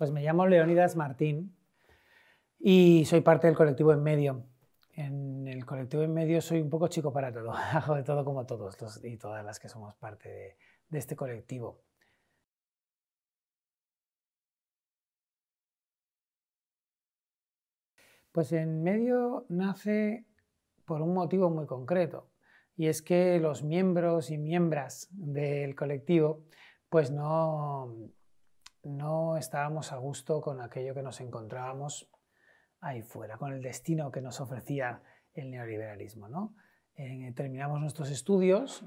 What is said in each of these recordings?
Pues me llamo Leonidas Martín y soy parte del colectivo En Medio. En el colectivo En Medio soy un poco chico para todo, de todo como todos y todas las que somos parte de este colectivo. Pues En Medio nace por un motivo muy concreto y es que los miembros y miembros del colectivo pues no, no estábamos a gusto con aquello que nos encontrábamos ahí fuera, con el destino que nos ofrecía el neoliberalismo. ¿no? Eh, terminamos nuestros estudios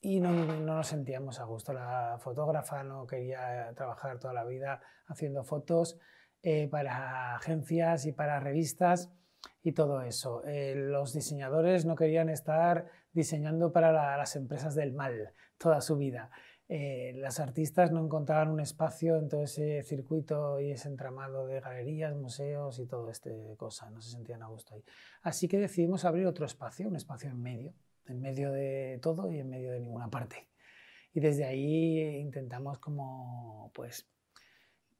y no, nos sentíamos a gusto. La fotógrafa no quería trabajar toda la vida haciendo fotos eh, para agencias y para revistas y todo eso. Eh, los diseñadores no querían estar diseñando para las empresas del mal toda su vida. Eh, las artistas no encontraban un espacio en todo ese circuito y ese entramado de galerías, museos y todo este cosa, no se sentían a gusto ahí. Así que decidimos abrir otro espacio, un espacio en medio, en medio de todo y en medio de ninguna parte. Y desde ahí intentamos como, pues,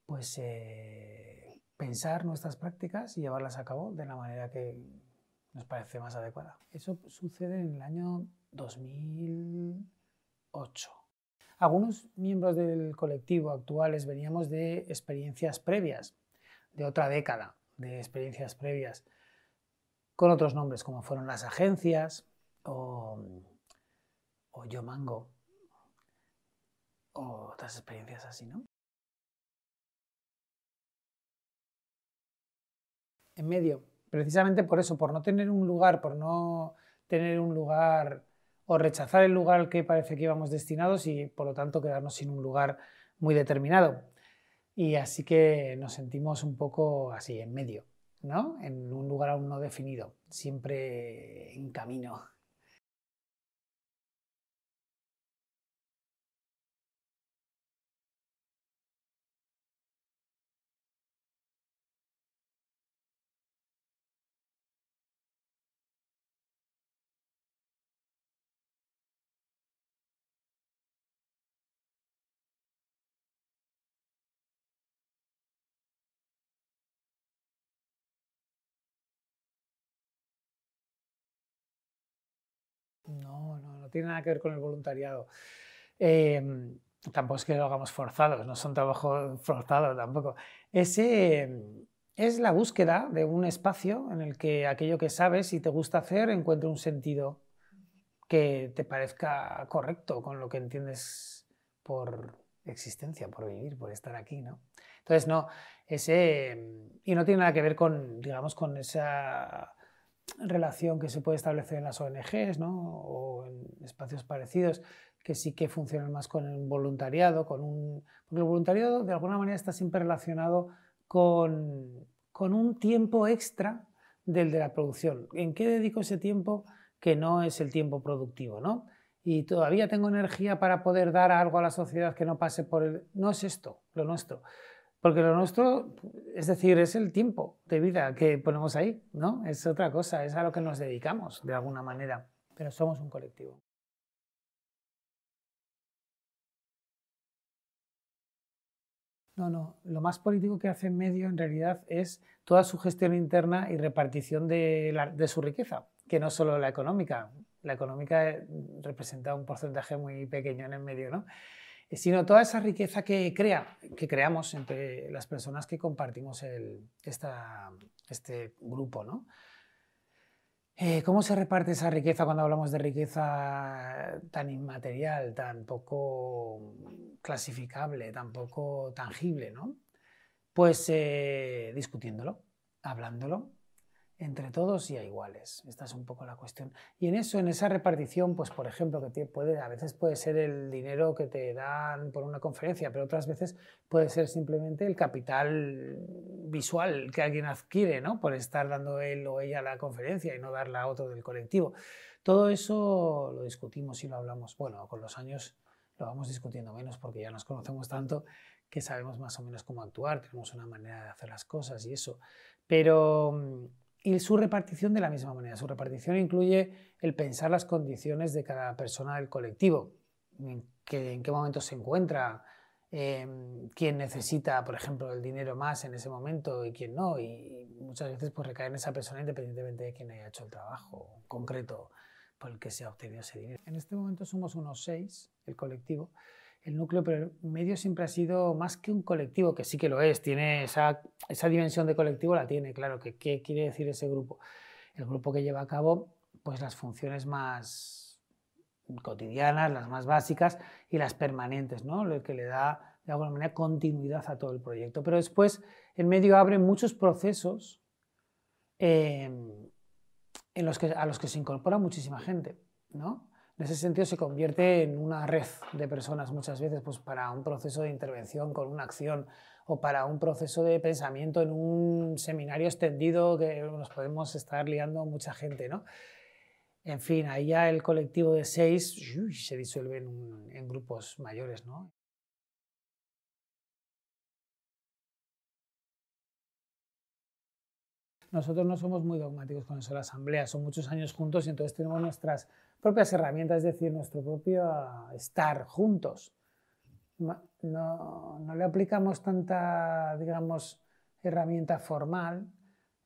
pues eh, pensar nuestras prácticas y llevarlas a cabo de la manera que nos parece más adecuada. Eso sucede en el año 2008. Algunos miembros del colectivo actuales veníamos de experiencias previas, de otra década de experiencias previas, con otros nombres como fueron las agencias o, o Yo Mango, o otras experiencias así, ¿no? En medio, precisamente por eso, por no tener un lugar, por no tener un lugar o rechazar el lugar que parece que íbamos destinados y por lo tanto quedarnos sin un lugar muy determinado. Y así que nos sentimos un poco así, en medio, ¿no? En un lugar aún no definido, siempre en camino. No, no, tiene nada que ver con el voluntariado. Em, tampoco es que lo hagamos forzados, no son trabajos forzados tampoco. Ese em, es la búsqueda de un espacio en el que aquello que sabes y te gusta hacer encuentre un sentido que te parezca correcto con lo que entiendes por existencia, por vivir, por estar aquí, ¿no? Entonces, no, ese... Em, y no tiene nada que ver con, digamos, con esa relación que se puede establecer en las ONGs o en espacios parecidos que sí que funcionan más con el voluntariado, con un, porque el voluntariado de alguna manera está siempre relacionado con, con un tiempo extra del de la producción. ¿En qué dedico ese tiempo que no es el tiempo productivo? ¿no? Y todavía tengo energía para poder dar algo a la sociedad que no pase por el... No es esto, lo nuestro. Porque lo nuestro, es decir, es el tiempo de vida que ponemos ahí, ¿no? Es otra cosa, es a lo que nos dedicamos de alguna manera, pero somos un colectivo. No, no, lo más político que hace medio en realidad es toda su gestión interna y repartición de, de su riqueza, que no solo la económica. La económica representa un porcentaje muy pequeño en el medio, ¿no? Sino toda esa riqueza que crea, que creamos entre las personas que compartimos este grupo. ¿no? Eh, ¿Cómo se reparte esa riqueza cuando hablamos de riqueza tan inmaterial, tan poco clasificable, tan poco tangible? ¿no? Pues eh, discutiéndolo, hablándolo, entre todos y a iguales. Esta es un poco la cuestión. Y en eso, en esa repartición, pues por ejemplo, que puede, a veces puede ser el dinero que te dan por una conferencia, pero otras veces puede ser simplemente el capital visual que alguien adquiere, ¿no? Por estar dando él o ella la conferencia y no darla a otro del colectivo. Todo eso lo discutimos y lo hablamos. Bueno, con los años lo vamos discutiendo menos porque ya nos conocemos tanto que sabemos más o menos cómo actuar, tenemos una manera de hacer las cosas y eso. Pero y su repartición de la misma manera. Su repartición incluye el pensar las condiciones de cada persona del colectivo, en qué, momento se encuentra, em, quién necesita, por ejemplo, el dinero más en ese momento y quién no. Y muchas veces pues, recae en esa persona independientemente de quién haya hecho el trabajo concreto por el que se ha obtenido ese dinero. En este momento somos unos seis, el colectivo. El núcleo pero medio siempre ha sido más que un colectivo, que sí que lo es, tiene esa, esa dimensión de colectivo, la tiene, claro, que qué quiere decir ese grupo. El grupo que lleva a cabo pues, las funciones más cotidianas, las más básicas y las permanentes, ¿no? lo que le da de alguna manera continuidad a todo el proyecto. Pero después el medio abre muchos procesos eh, en los que, a los que se incorpora muchísima gente, ¿no? En ese sentido se convierte en una red de personas muchas veces pues para un proceso de intervención con una acción o para un proceso de pensamiento en un seminario extendido que nos podemos estar liando mucha gente, ¿no? En fin, ahí ya el colectivo de seis se disuelve en, en grupos mayores, ¿no? nosotros no somos muy dogmáticos con eso la asamblea, son muchos años juntos y entonces tenemos nuestras propias herramientas, es decir, nuestro propio estar juntos. No, no, le aplicamos tanta, digamos, herramienta formal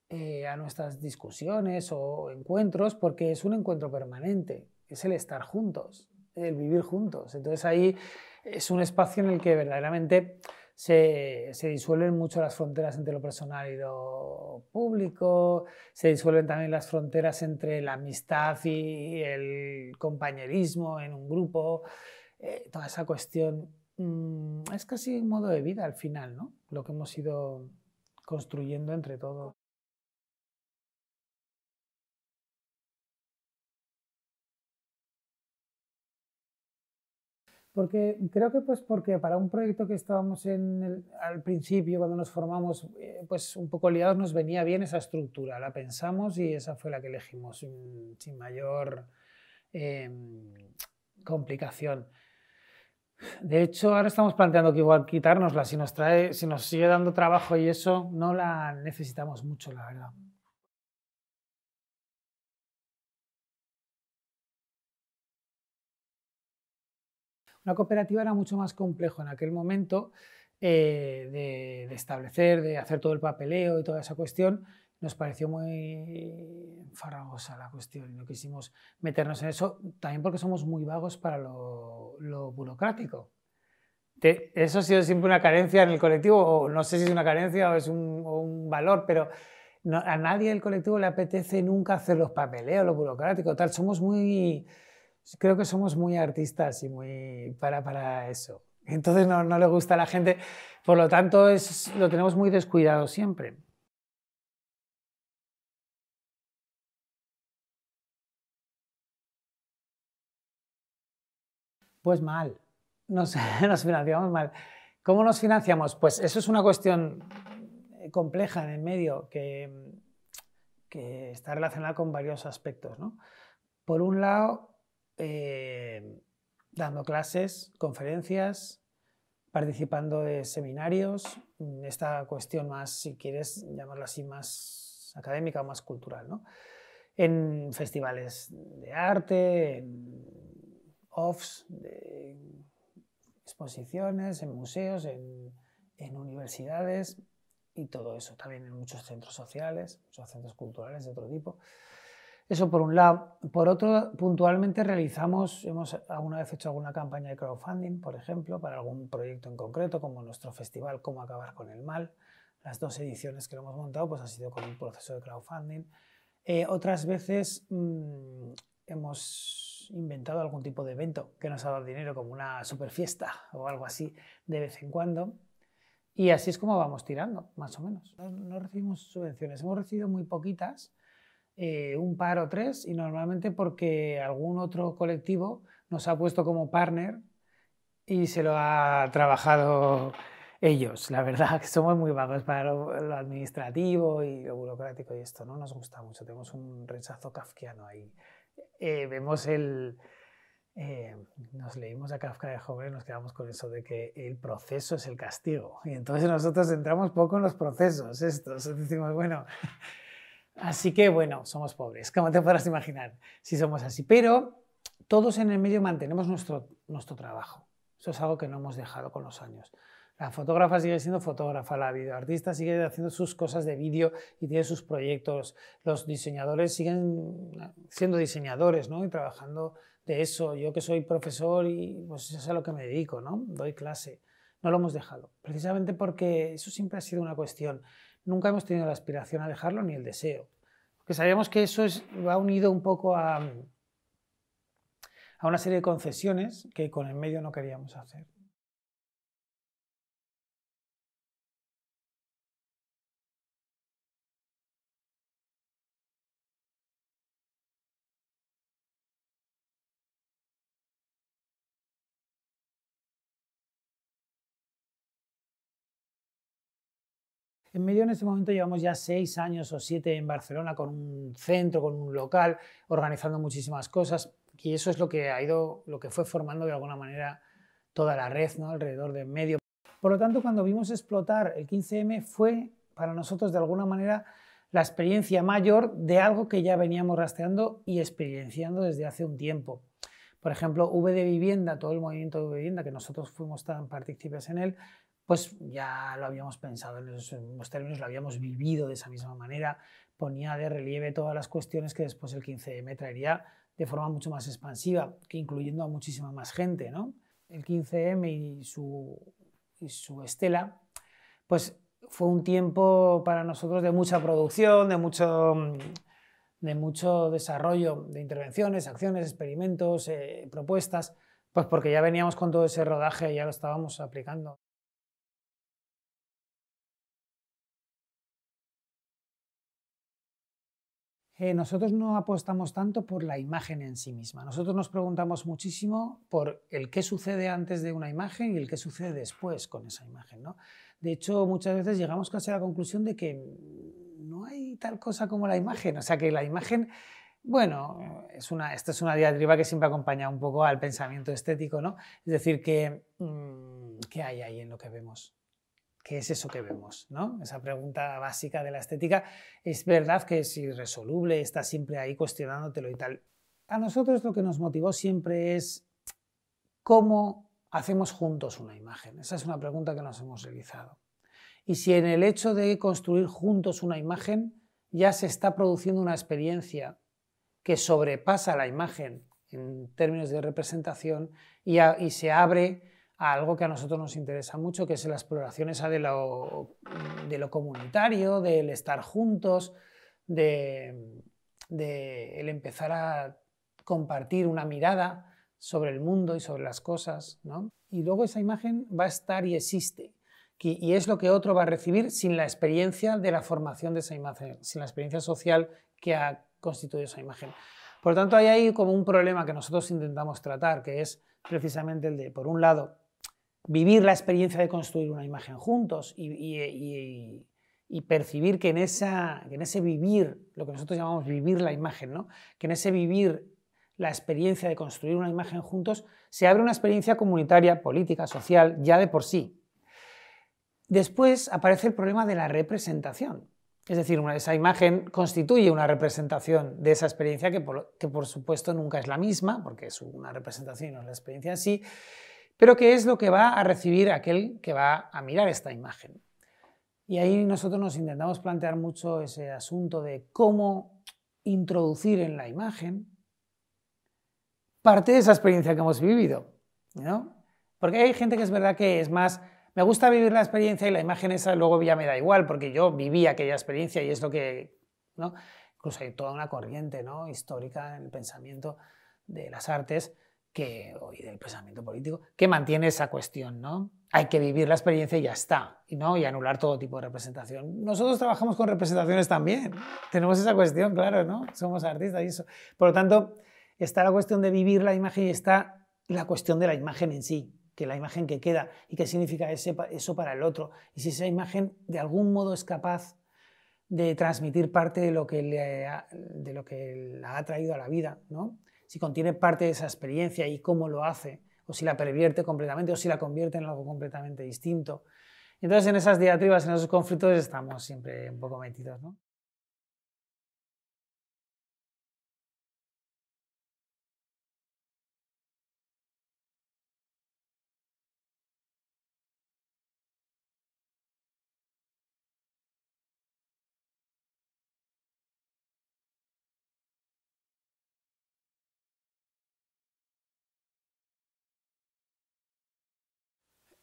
eh, a nuestras discusiones o encuentros porque es un encuentro permanente, es el estar juntos, el vivir juntos. Entonces ahí es un espacio en el que verdaderamente se, disuelven mucho las fronteras entre lo personal y lo público, se disuelven también las fronteras entre la amistad y el compañerismo en un grupo, eh, toda esa cuestión. Mm, es casi un modo de vida al final, ¿no? Lo que hemos ido construyendo entre todos. Porque creo que pues porque para un proyecto que estábamos en al principio, cuando nos formamos, eh, pues un poco liados, nos venía bien esa estructura. La pensamos y esa fue la que elegimos sin, mayor em, complicación. De hecho, ahora estamos planteando que igual quitárnosla, si nos, trae, si nos sigue dando trabajo y eso, no la necesitamos mucho, la verdad. Una cooperativa era mucho más complejo en aquel momento eh, de, establecer, de hacer todo el papeleo y toda esa cuestión. Nos pareció muy farragosa la cuestión y no quisimos meternos en eso, también porque somos muy vagos para lo, burocrático. eso ha sido siempre una carencia en el colectivo, o no sé si es una carencia o es un, valor, pero a nadie del colectivo le apetece nunca hacer los papeleos, lo burocrático, tal. Somos muy creo que somos muy artistas y muy para, para eso. Entonces no, no, le gusta a la gente, por lo tanto es, lo tenemos muy descuidado siempre. Pues mal, nos, nos financiamos mal. ¿Cómo nos financiamos? Pues eso es una cuestión compleja en el medio que, que está relacionada con varios aspectos. ¿no? Por un lado, eh, dando clases, conferencias, participando de seminarios, mm, esta cuestión más, si quieres llamarlo así, más académica o más cultural, ¿no? en festivales de arte, en offs, de exposiciones, en museos, en, en universidades y todo eso, también en muchos centros sociales, muchos centros culturales de otro tipo. Eso por un lado. Por otro, puntualmente realizamos, hemos alguna vez hecho alguna campaña de crowdfunding, por ejemplo, para algún proyecto en concreto, como nuestro festival Cómo acabar con el mal. Las dos ediciones que lo hemos montado pues ha sido con un proceso de crowdfunding. Eh, otras veces mm, hemos inventado algún tipo de evento que nos ha dado dinero, como una super fiesta o algo así, de vez en cuando. Y así es como vamos tirando, más o menos. no recibimos subvenciones, hemos recibido muy poquitas eh, un par o tres y normalmente porque algún otro colectivo nos ha puesto como partner y se lo ha trabajado ellos. La verdad que somos muy vagos para lo, administrativo y lo burocrático y esto no nos gusta mucho. Tenemos un rechazo kafkiano ahí. Eh, vemos el... Eh, nos leímos a Kafka de joven y nos quedamos con eso de que el proceso es el castigo. Y entonces nosotros entramos poco en los procesos estos. Decimos, bueno, Así que bueno, somos pobres, como te podrás imaginar, si somos así. Pero todos en el medio mantenemos nuestro, nuestro trabajo. Eso es algo que no hemos dejado con los años. La fotógrafa sigue siendo fotógrafa, la videoartista sigue haciendo sus cosas de vídeo y tiene sus proyectos. Los diseñadores siguen siendo diseñadores ¿no? y trabajando de eso. Yo que soy profesor y pues eso es a lo que me dedico, ¿no? doy clase. No lo hemos dejado, precisamente porque eso siempre ha sido una cuestión. Nunca hemos tenido la aspiración a dejarlo ni el deseo. Porque sabíamos que eso es, va unido un poco a, a una serie de concesiones que con el medio no queríamos hacer. En medio en este momento llevamos ya seis años o siete en Barcelona con un centro, con un local, organizando muchísimas cosas y eso es lo que ha ido, lo que fue formando de alguna manera toda la red ¿no? alrededor del medio. Por lo tanto, cuando vimos explotar el 15M fue para nosotros de alguna manera la experiencia mayor de algo que ya veníamos rastreando y experienciando desde hace un tiempo. Por ejemplo, V de vivienda, todo el movimiento de vivienda, que nosotros fuimos tan partícipes en él, pues ya lo habíamos pensado en esos términos, lo habíamos vivido de esa misma manera, ponía de relieve todas las cuestiones que después el 15M traería de forma mucho más expansiva, que incluyendo a muchísima más gente. ¿no? El 15M y su, estela, pues fue un tiempo para nosotros de mucha producción, de mucho, de mucho desarrollo de intervenciones, acciones, experimentos, eh, propuestas, pues porque ya veníamos con todo ese rodaje y ya lo estábamos aplicando. Eh, nosotros no apostamos tanto por la imagen en sí misma. Nosotros nos preguntamos muchísimo por el qué sucede antes de una imagen y el qué sucede después con esa imagen. ¿no? De hecho, muchas veces llegamos casi a la conclusión de que no hay tal cosa como la imagen. O sea, que la imagen, bueno, esta es una diatriba que siempre acompaña un poco al pensamiento estético, ¿no? Es decir, que, mm, ¿qué hay ahí en lo que vemos? ¿Qué es eso que vemos? ¿no? Esa pregunta básica de la estética es verdad que es irresoluble, está siempre ahí cuestionándotelo y tal. A nosotros lo que nos motivó siempre es cómo hacemos juntos una imagen. Esa es una pregunta que nos hemos realizado. Y si en el hecho de construir juntos una imagen ya se está produciendo una experiencia que sobrepasa la imagen en términos de representación y, y se abre a algo que a nosotros nos interesa mucho, que es la exploración esa de lo, de lo comunitario, del estar juntos, de, el empezar a compartir una mirada sobre el mundo y sobre las cosas. Y luego esa imagen va a estar y existe. Y es lo que otro va a recibir sin la experiencia de la formación de esa imagen, sin la experiencia social que ha constituido esa imagen. Por tanto, hay ahí como un problema que nosotros intentamos tratar, que es precisamente el de, por un lado, vivir la experiencia de construir una imagen juntos y, percibir que en, esa, en ese vivir, lo que nosotros llamamos vivir la imagen, ¿no? que en ese vivir la experiencia de construir una imagen juntos, se abre una experiencia comunitaria, política, social, ya de por sí. Después aparece el problema de la representación. Es decir, esa imagen constituye una representación de esa experiencia que por, que por supuesto nunca es la misma, porque es una representación y no es la experiencia en sí, pero ¿qué es lo que va a recibir aquel que va a mirar esta imagen? Y ahí nosotros nos intentamos plantear mucho ese asunto de cómo introducir en la imagen parte de esa experiencia que hemos vivido. ¿no? Porque hay gente que es verdad que es más, me gusta vivir la experiencia y la imagen esa luego ya me da igual, porque yo viví aquella experiencia y es lo que... ¿no? Incluso hay toda una corriente ¿no? histórica en el pensamiento de las artes que, hoy del pensamiento político, que mantiene esa cuestión, ¿no? Hay que vivir la experiencia y ya está, y, ¿no? y anular todo tipo de representación. Nosotros trabajamos con representaciones también, tenemos esa cuestión, claro, ¿no? Somos artistas y eso. Por lo tanto, está la cuestión de vivir la imagen y está la cuestión de la imagen en sí, que la imagen que queda y qué significa ese, eso para el otro. Y si esa imagen de algún modo es capaz de transmitir parte de lo que, le de lo que la ha traído a la vida, ¿no? Si contiene parte de esa experiencia y cómo lo hace, o si la pervierte completamente, o si la convierte en algo completamente distinto. Entonces, en esas diatribas, en esos conflictos, estamos siempre un poco metidos. ¿no?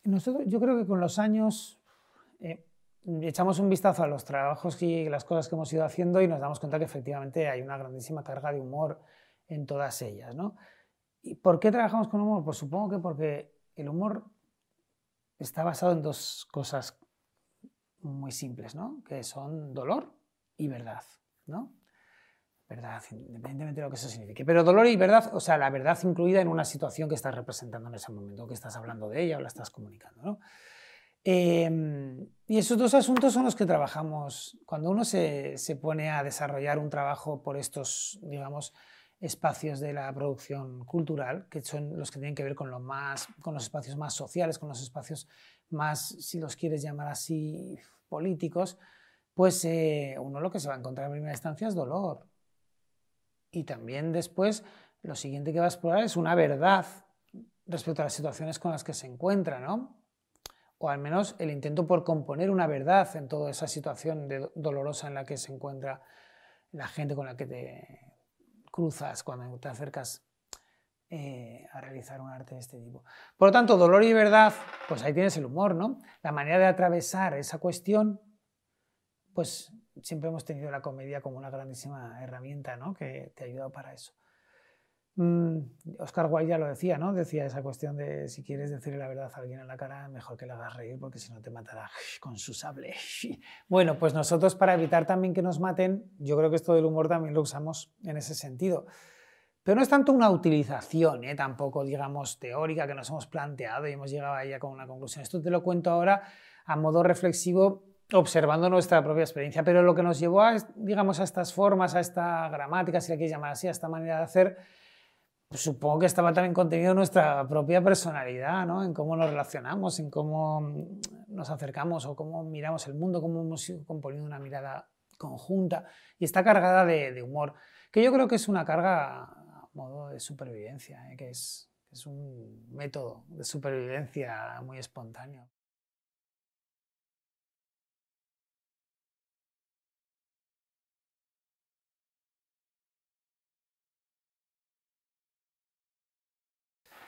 Nosotros, yo creo que con los años eh, echamos un vistazo a los trabajos y las cosas que hemos ido haciendo y nos damos cuenta que efectivamente hay una grandísima carga de humor en todas ellas. ¿no? ¿Y por qué trabajamos con humor? Pues supongo que porque el humor está basado en dos cosas muy simples, ¿no? que son dolor y verdad. ¿no? Verdad, independientemente de lo que eso signifique. Pero dolor y verdad, o sea, la verdad incluida en una situación que estás representando en ese momento, que estás hablando de ella o la estás comunicando. ¿no? Em, y esos dos asuntos son los que trabajamos. Cuando uno se, se, pone a desarrollar un trabajo por estos, digamos, espacios de la producción cultural, que son los que tienen que ver con, lo más, con los espacios más sociales, con los espacios más, si los quieres llamar así, políticos, pues eh, uno lo que se va a encontrar en primera instancia es dolor, y también después lo siguiente que va a explorar es una verdad respecto a las situaciones con las que se encuentra, ¿no? O al menos el intento por componer una verdad en toda esa situación dolorosa en la que se encuentra la gente con la que te cruzas cuando te acercas eh, a realizar un arte de este tipo. Por lo tanto, dolor y verdad, pues ahí tienes el humor, ¿no? La manera de atravesar esa cuestión, pues siempre hemos tenido la comedia como una grandísima herramienta ¿no? que te ha ayudado para eso. Mm, Oscar Wilde ya lo decía, ¿no? Decía esa cuestión de si quieres decirle la verdad a alguien en la cara, mejor que le hagas reír porque si no te matará con su sable. Bueno, pues nosotros para evitar también que nos maten, yo creo que esto del humor también lo usamos en ese sentido. Pero no es tanto una utilización, ¿eh? tampoco, digamos, teórica que nos hemos planteado y hemos llegado a ella con una conclusión. Esto te lo cuento ahora a modo reflexivo observando nuestra propia experiencia, pero lo que nos llevó a, digamos, a estas formas, a esta gramática, si la quieres llamar así, a esta manera de hacer, pues supongo que estaba también contenido en nuestra propia personalidad, ¿no? en cómo nos relacionamos, en cómo nos acercamos o cómo miramos el mundo, cómo hemos ido componiendo una mirada conjunta y está cargada de, humor, que yo creo que es una carga a modo de supervivencia, ¿eh? que es un método de supervivencia muy espontáneo.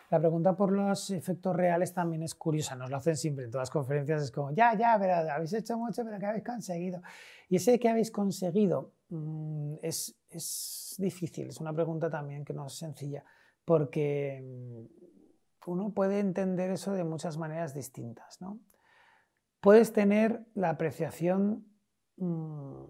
La pregunta por los efectos reales también es curiosa, nos lo hacen siempre en todas las conferencias, es como, ya, ya, pero habéis hecho mucho, pero ¿qué habéis conseguido? Y ese que habéis conseguido mm, es, es, difícil, es una pregunta también que no es sencilla, porque mm, uno puede entender eso de muchas maneras distintas. ¿no? Puedes tener la apreciación mm,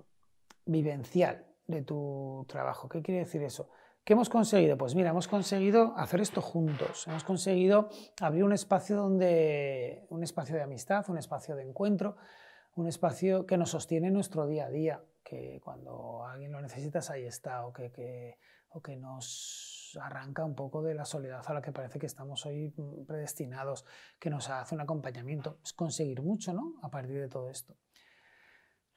vivencial de tu trabajo. ¿Qué quiere decir eso? ¿Qué hemos conseguido? Pues mira, hemos conseguido hacer esto juntos. Hemos conseguido abrir un espacio donde un espacio de amistad, un espacio de encuentro, un espacio que nos sostiene en nuestro día a día, que cuando alguien lo necesitas ahí está, o que, o que nos arranca un poco de la soledad a la que parece que estamos hoy predestinados, que nos hace un acompañamiento. Es conseguir mucho, ¿no? A partir de todo esto.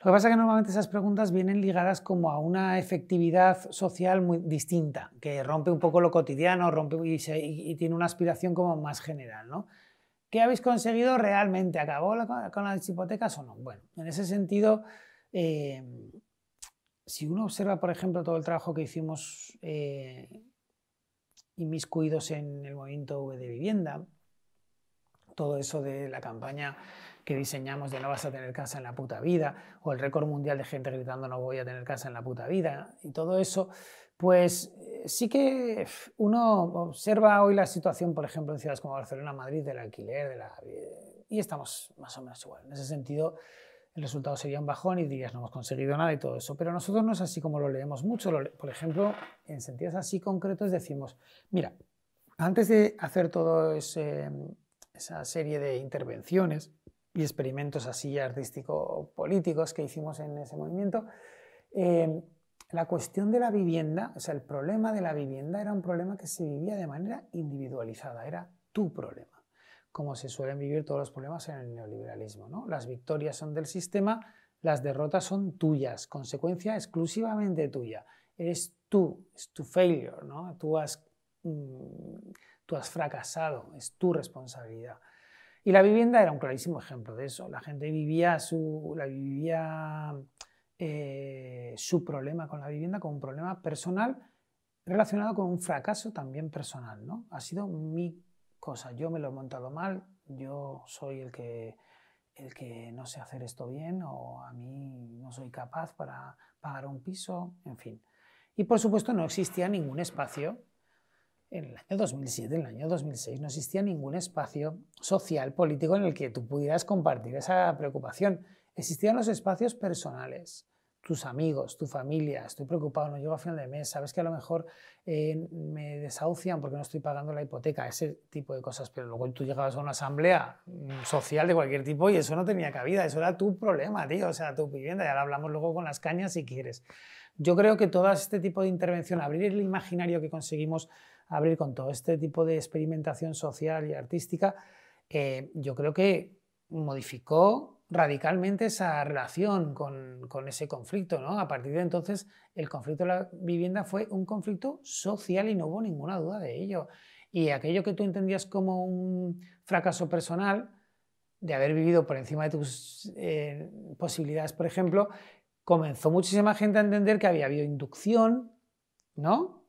Lo que pasa es que normalmente esas preguntas vienen ligadas como a una efectividad social muy distinta, que rompe un poco lo cotidiano rompe y, tiene una aspiración como más general. ¿no? ¿Qué habéis conseguido realmente? ¿Acabó con las hipotecas o no? Bueno, en ese sentido, eh, si uno observa, por ejemplo, todo el trabajo que hicimos eh, inmiscuidos en el movimiento de vivienda, todo eso de la campaña que diseñamos de no vas a tener casa en la puta vida, o el récord mundial de gente gritando no voy a tener casa en la puta vida, y todo eso, pues eh, sí que uno observa hoy la situación, por ejemplo, en ciudades como Barcelona, Madrid, del alquiler, de la, y estamos más o menos igual. En ese sentido, el resultado sería un bajón y dirías no hemos conseguido nada y todo eso. Pero nosotros no es así como lo leemos mucho. Por ejemplo, en sentidos así concretos decimos, mira, antes de hacer toda esa serie de intervenciones, y experimentos así artístico-políticos que hicimos en ese movimiento, eh, la cuestión de la vivienda, o sea, el problema de la vivienda era un problema que se vivía de manera individualizada, era tu problema, como se suelen vivir todos los problemas en el neoliberalismo. ¿no? Las victorias son del sistema, las derrotas son tuyas, consecuencia exclusivamente tuya. Eres tú, es tu failure, ¿no? tú, has, mm, tú has fracasado, es tu responsabilidad. Y la vivienda era un clarísimo ejemplo de eso. La gente vivía eh, su problema con la vivienda como un problema personal relacionado con un fracaso también personal. ¿no? Ha sido mi cosa, yo me lo he montado mal, yo soy el que, el que no sé hacer esto bien o a mí no soy capaz para pagar un piso, en fin. Y por supuesto no existía ningún espacio en el año 2007, en el año 2006, no existía ningún espacio social, político en el que tú pudieras compartir esa preocupación. Existían los espacios personales, tus amigos, tu familia, estoy preocupado, no llego a final de mes, sabes que a lo mejor eh, me desahucian porque no estoy pagando la hipoteca, ese tipo de cosas, pero luego tú llegabas a una asamblea mm, social de cualquier tipo y eso no tenía cabida, eso era tu problema, tío, o sea, tu vivienda, ya lo hablamos luego con las cañas si quieres. Yo creo que todo este tipo de intervención, abrir el imaginario que conseguimos abrir con todo este tipo de experimentación social y artística, eh, yo creo que modificó radicalmente esa relación con, ese conflicto. ¿no? A partir de entonces, el conflicto de la vivienda fue un conflicto social y no hubo ninguna duda de ello. Y aquello que tú entendías como un fracaso personal, de haber vivido por encima de tus eh, posibilidades, por ejemplo, comenzó muchísima gente a entender que había habido inducción, ¿no?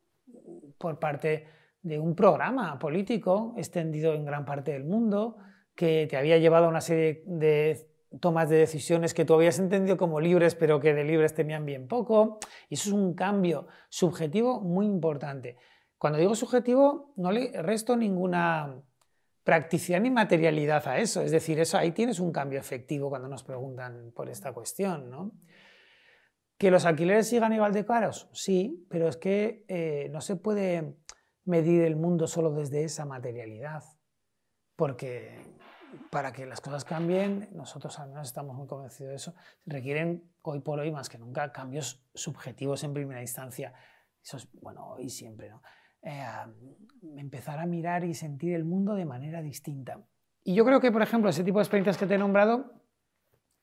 Por parte de un programa político extendido en gran parte del mundo, que te había llevado a una serie de tomas de decisiones que tú habías entendido como libres, pero que de libres tenían bien poco. Y eso es un cambio subjetivo muy importante. Cuando digo subjetivo, no le resto ninguna practicidad ni materialidad a eso. Es decir, eso ahí tienes un cambio efectivo cuando nos preguntan por esta cuestión. ¿no? ¿Que los alquileres sigan igual de caros? Sí, pero es que eh, no se puede medir el mundo solo desde esa materialidad. Porque para que las cosas cambien, nosotros al menos estamos muy convencidos de eso, requieren hoy por hoy más que nunca cambios subjetivos en primera instancia. Eso es, bueno, hoy siempre, ¿no? Eh, empezar a mirar y sentir el mundo de manera distinta. Y yo creo que, por ejemplo, ese tipo de experiencias que te he nombrado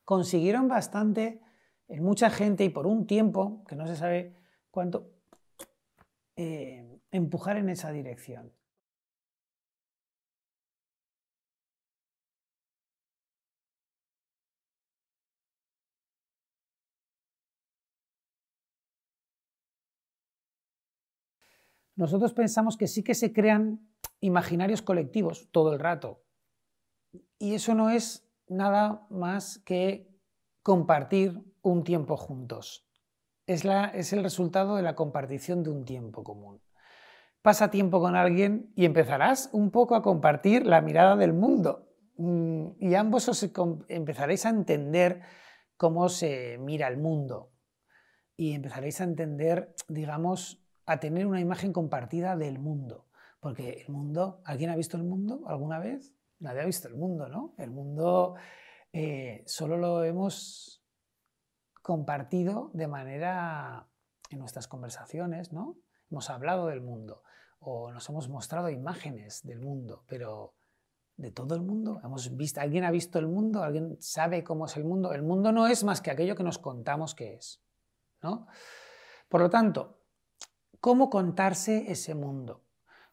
consiguieron bastante en mucha gente y por un tiempo, que no se sabe cuánto, eh, empujar en esa dirección. Nosotros pensamos que sí que se crean imaginarios colectivos todo el rato. Y eso no es nada más que compartir un tiempo juntos. Es, la, es, el resultado de la compartición de un tiempo común. Pasa tiempo con alguien y empezarás un poco a compartir la mirada del mundo. Mm, y ambos os empezaréis a entender cómo se mira el mundo. Y empezaréis a entender, digamos, a tener una imagen compartida del mundo. Porque el mundo, ¿alguien ha visto el mundo alguna vez? Nadie ha visto el mundo, ¿no? El mundo eh, solo lo hemos compartido de manera en nuestras conversaciones, ¿no? Hemos hablado del mundo o nos hemos mostrado imágenes del mundo, pero de todo el mundo. Hemos visto, ¿Alguien ha visto el mundo? ¿Alguien sabe cómo es el mundo? El mundo no es más que aquello que nos contamos que es. ¿no? Por lo tanto, cómo contarse ese mundo,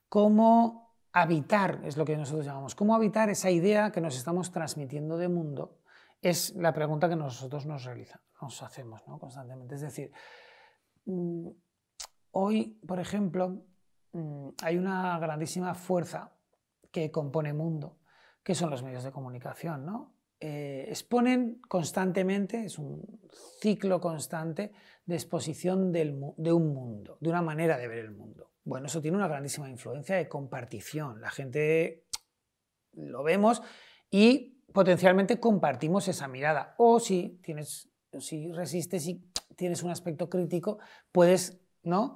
cómo habitar, es lo que nosotros llamamos, cómo habitar esa idea que nos estamos transmitiendo de mundo, es la pregunta que nosotros nos realizamos, nos hacemos constantemente. Es decir, mm, hoy, por ejemplo, mm, hay una grandísima fuerza que compone mundo, que son los medios de comunicación, ¿no? Eh, exponen constantemente, es un ciclo constante de exposición de un mundo, de una manera de ver el mundo. Bueno, eso tiene una grandísima influencia de compartición. La gente lo vemos y potencialmente compartimos esa mirada. O si tienes, si resistes y tienes un aspecto crítico, puedes ¿no?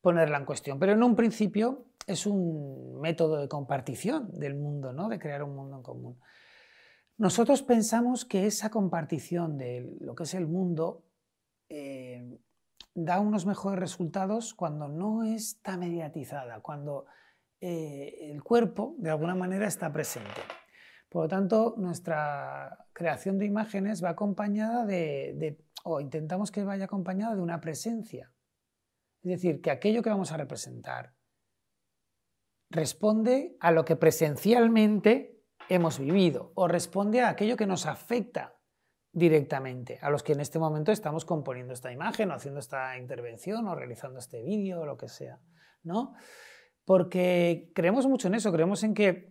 ponerla en cuestión. Pero en un principio es un método de compartición del mundo, ¿no? de crear un mundo en común. Nosotros pensamos que esa compartición de lo que es el mundo eh, da unos mejores resultados cuando no está mediatizada, cuando eh, el cuerpo de alguna manera está presente. Por lo tanto, nuestra creación de imágenes va acompañada de, o intentamos que vaya acompañada de una presencia. Es decir, que aquello que vamos a representar responde a lo que presencialmente hemos vivido o responde a aquello que nos afecta directamente, a los que en este momento estamos componiendo esta imagen o haciendo esta intervención o realizando este vídeo o lo que sea, ¿no? Porque creemos mucho en eso, creemos en que,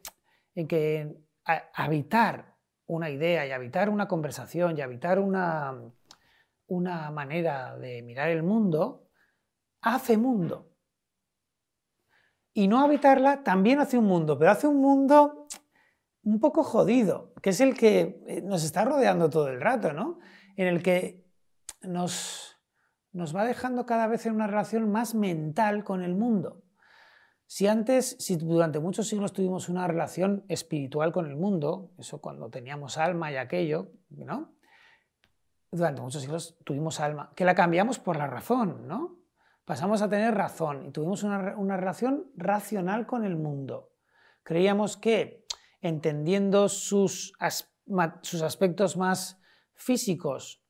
en que habitar una idea y habitar una conversación y habitar una, una manera de mirar el mundo, hace mundo. Y no habitarla también hace un mundo, pero hace un mundo un poco jodido, que es el que eh, nos está rodeando todo el rato, ¿no? En el que nos, nos va dejando cada vez en una relación más mental con el mundo. Si antes, si durante muchos siglos tuvimos una relación espiritual con el mundo, eso cuando teníamos alma y aquello, ¿no? Durante muchos siglos tuvimos alma, que la cambiamos por la razón, ¿no? Pasamos a tener razón y tuvimos una, relación racional con el mundo. Creíamos que entendiendo sus, sus aspectos más físicos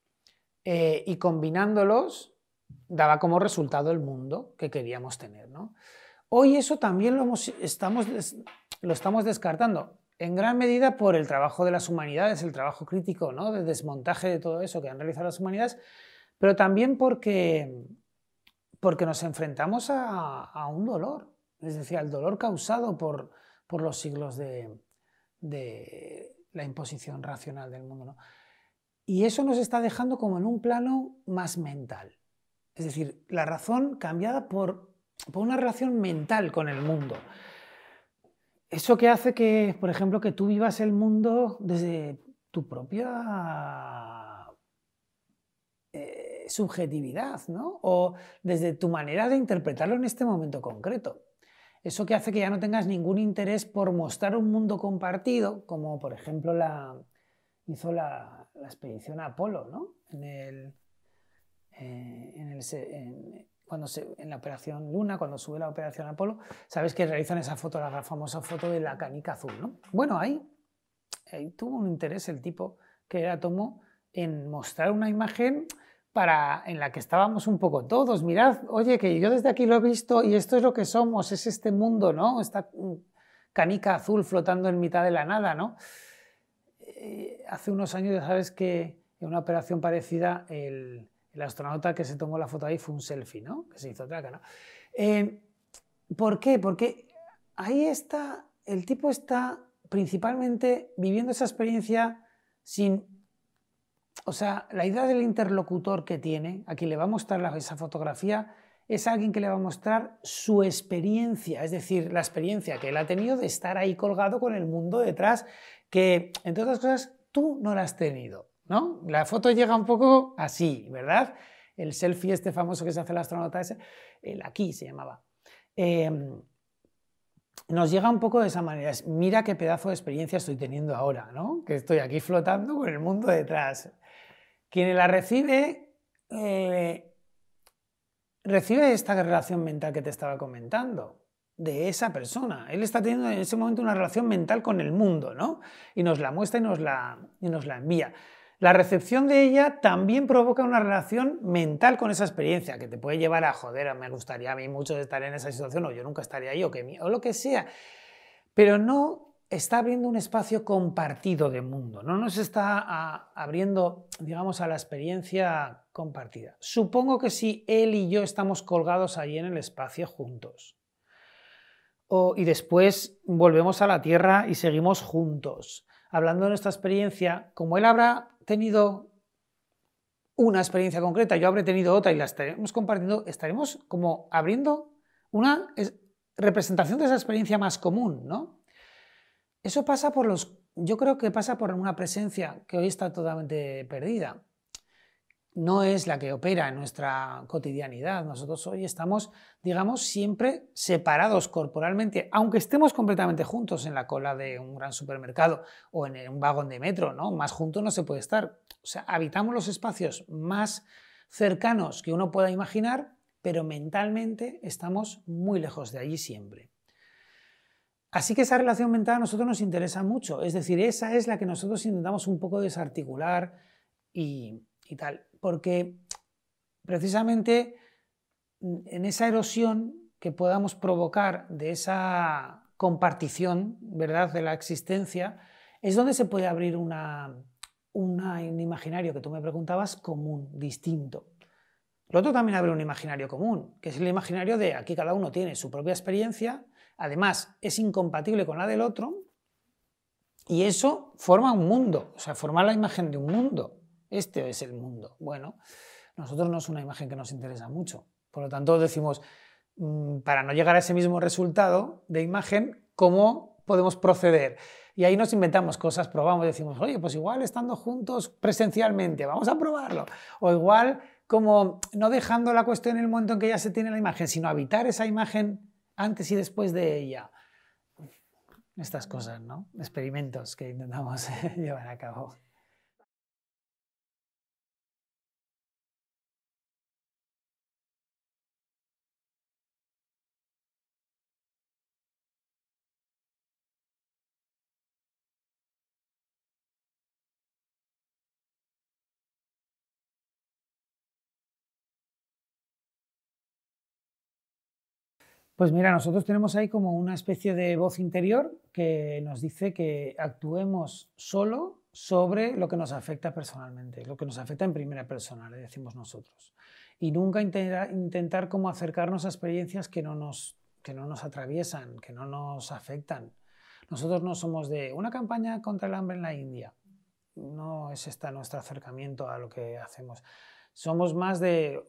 eh, y combinándolos, daba como resultado el mundo que queríamos tener, ¿no? Hoy eso también lo, estamos, descartando, en gran medida por el trabajo de las humanidades, el trabajo crítico, ¿no? de desmontaje de todo eso que han realizado las humanidades, pero también porque, nos enfrentamos a, un dolor, es decir, al dolor causado por, los siglos de, la imposición racional del mundo. Y eso nos está dejando como en un plano más mental, es decir, la razón cambiada por por una relación mental con el mundo. Eso que hace que, por ejemplo, que tú vivas el mundo desde tu propia eh, subjetividad, ¿no? O desde tu manera de interpretarlo en este momento concreto. Eso que hace que ya no tengas ningún interés por mostrar un mundo compartido, como por ejemplo la, hizo la, expedición Apolo, ¿no? En el, eh, en el, cuando se, en la operación Luna, cuando sube la operación Apolo, sabes que realizan esa foto, la famosa foto de la canica azul. ¿no? Bueno, ahí, tuvo un interés el tipo que era tomó en mostrar una imagen para, en la que estábamos un poco todos. Mirad, oye, que yo desde aquí lo he visto y esto es lo que somos, es este mundo, ¿no? Esta canica azul flotando en mitad de la nada, ¿no? Eh, hace unos años ya sabes que en una operación parecida el, el astronauta que se tomó la foto ahí fue un selfie, ¿no? Que se hizo traca. Eh, ¿Por qué? Porque ahí está, el tipo está principalmente viviendo esa experiencia sin... O sea, la idea del interlocutor que tiene, a quien le va a mostrar esa fotografía, es alguien que le va a mostrar su experiencia, es decir, la experiencia que él ha tenido de estar ahí colgado con el mundo detrás, que, entre otras cosas, tú no la has tenido. La foto llega un poco así, ¿verdad? El selfie este famoso que se hace el astronauta ese, el aquí se llamaba. Em, nos llega un poco de esa manera. mira qué pedazo de experiencia estoy teniendo ahora, ¿no? Que estoy aquí flotando con el mundo detrás. Quien la recibe, eh, recibe esta relación mental que te estaba comentando de esa persona. Él está teniendo en ese momento una relación mental con el mundo, ¿no? Y nos la muestra y nos la, y nos la envía. La recepción de ella también provoca una relación mental con esa experiencia, que te puede llevar a, joder, me gustaría a mí mucho estar en esa situación, o yo nunca estaría ahí, o, que, o lo que sea. Pero no está abriendo un espacio compartido de mundo, no nos está abriendo, digamos, a la experiencia compartida. Supongo que si él y yo estamos colgados allí en el espacio juntos, y después volvemos a la Tierra y seguimos juntos, hablando de nuestra experiencia, como él habrá tenido una experiencia concreta, yo habré tenido otra y la estaremos compartiendo, estaremos como abriendo una representación de esa experiencia más común, ¿no? Eso pasa por los, yo creo que pasa por una presencia que hoy está totalmente perdida no es la que opera en nuestra cotidianidad. Nosotros hoy estamos, digamos, siempre separados corporalmente, aunque estemos completamente juntos en la cola de un gran supermercado o en un vagón de metro, ¿no? Más juntos no se puede estar. O sea, habitamos los espacios más cercanos que uno pueda imaginar, pero mentalmente estamos muy lejos de allí siempre. Así que esa relación mental a nosotros nos interesa mucho, es decir, esa es la que nosotros intentamos un poco desarticular y, porque precisamente en esa erosión que podamos provocar de esa compartición ¿verdad? de la existencia, es donde se puede abrir una, un imaginario que tú me preguntabas común, distinto. Lo otro también abre un imaginario común, que es el imaginario de aquí cada uno tiene su propia experiencia, además es incompatible con la del otro, Y eso forma un mundo, o sea, forma la imagen de un mundo. Este es el mundo. Bueno, nosotros no es una imagen que nos interesa mucho. Por lo tanto, decimos, mm, para no llegar a ese mismo resultado de imagen, ¿cómo podemos proceder? Y ahí nos inventamos cosas, probamos, decimos, oye, pues igual estando juntos presencialmente, vamos a probarlo. O igual como no dejando la cuestión en el momento en que ya se tiene la imagen, sino habitar esa imagen antes y después de ella. Estas cosas, ¿no? Experimentos que intentamos llevar a cabo. Pues mira, nosotros tenemos ahí como una especie de voz interior que nos dice que actuemos solo sobre lo que nos afecta personalmente, lo que nos afecta en primera persona, le decimos nosotros. Y nunca intentar, como acercarnos a experiencias que no, nos, que no nos atraviesan, que no nos afectan. Nosotros no somos de una campaña contra el hambre en la India. No es este nuestro acercamiento a lo que hacemos. Somos más de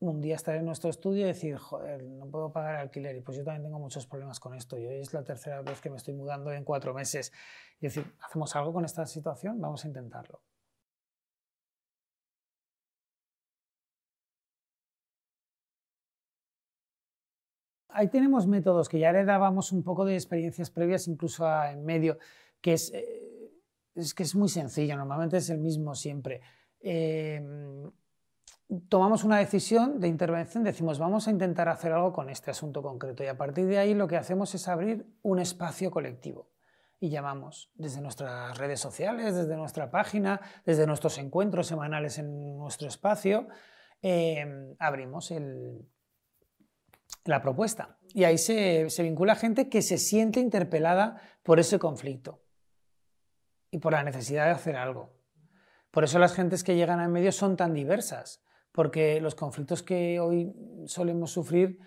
un día estar en nuestro estudio y decir, joder, no puedo pagar alquiler y pues yo también tengo muchos problemas con esto y hoy es la tercera vez que me estoy mudando en cuatro meses. Y decir, ¿hacemos algo con esta situación? Vamos a intentarlo. Ahí tenemos métodos que ya le dábamos un poco de experiencias previas incluso en medio, que es, eh, es que es muy sencillo, normalmente es el mismo siempre. Eh, tomamos una decisión de intervención, decimos vamos a intentar hacer algo con este asunto concreto y a partir de ahí lo que hacemos es abrir un espacio colectivo. Y llamamos desde nuestras redes sociales, desde nuestra página, desde nuestros encuentros semanales en nuestro espacio, em, abrimos la propuesta. Y ahí se, se vincula gente que se siente interpelada por ese conflicto y por la necesidad de hacer algo. Por eso las gentes que llegan a medio son tan diversas porque los conflictos que hoy solemos sufrir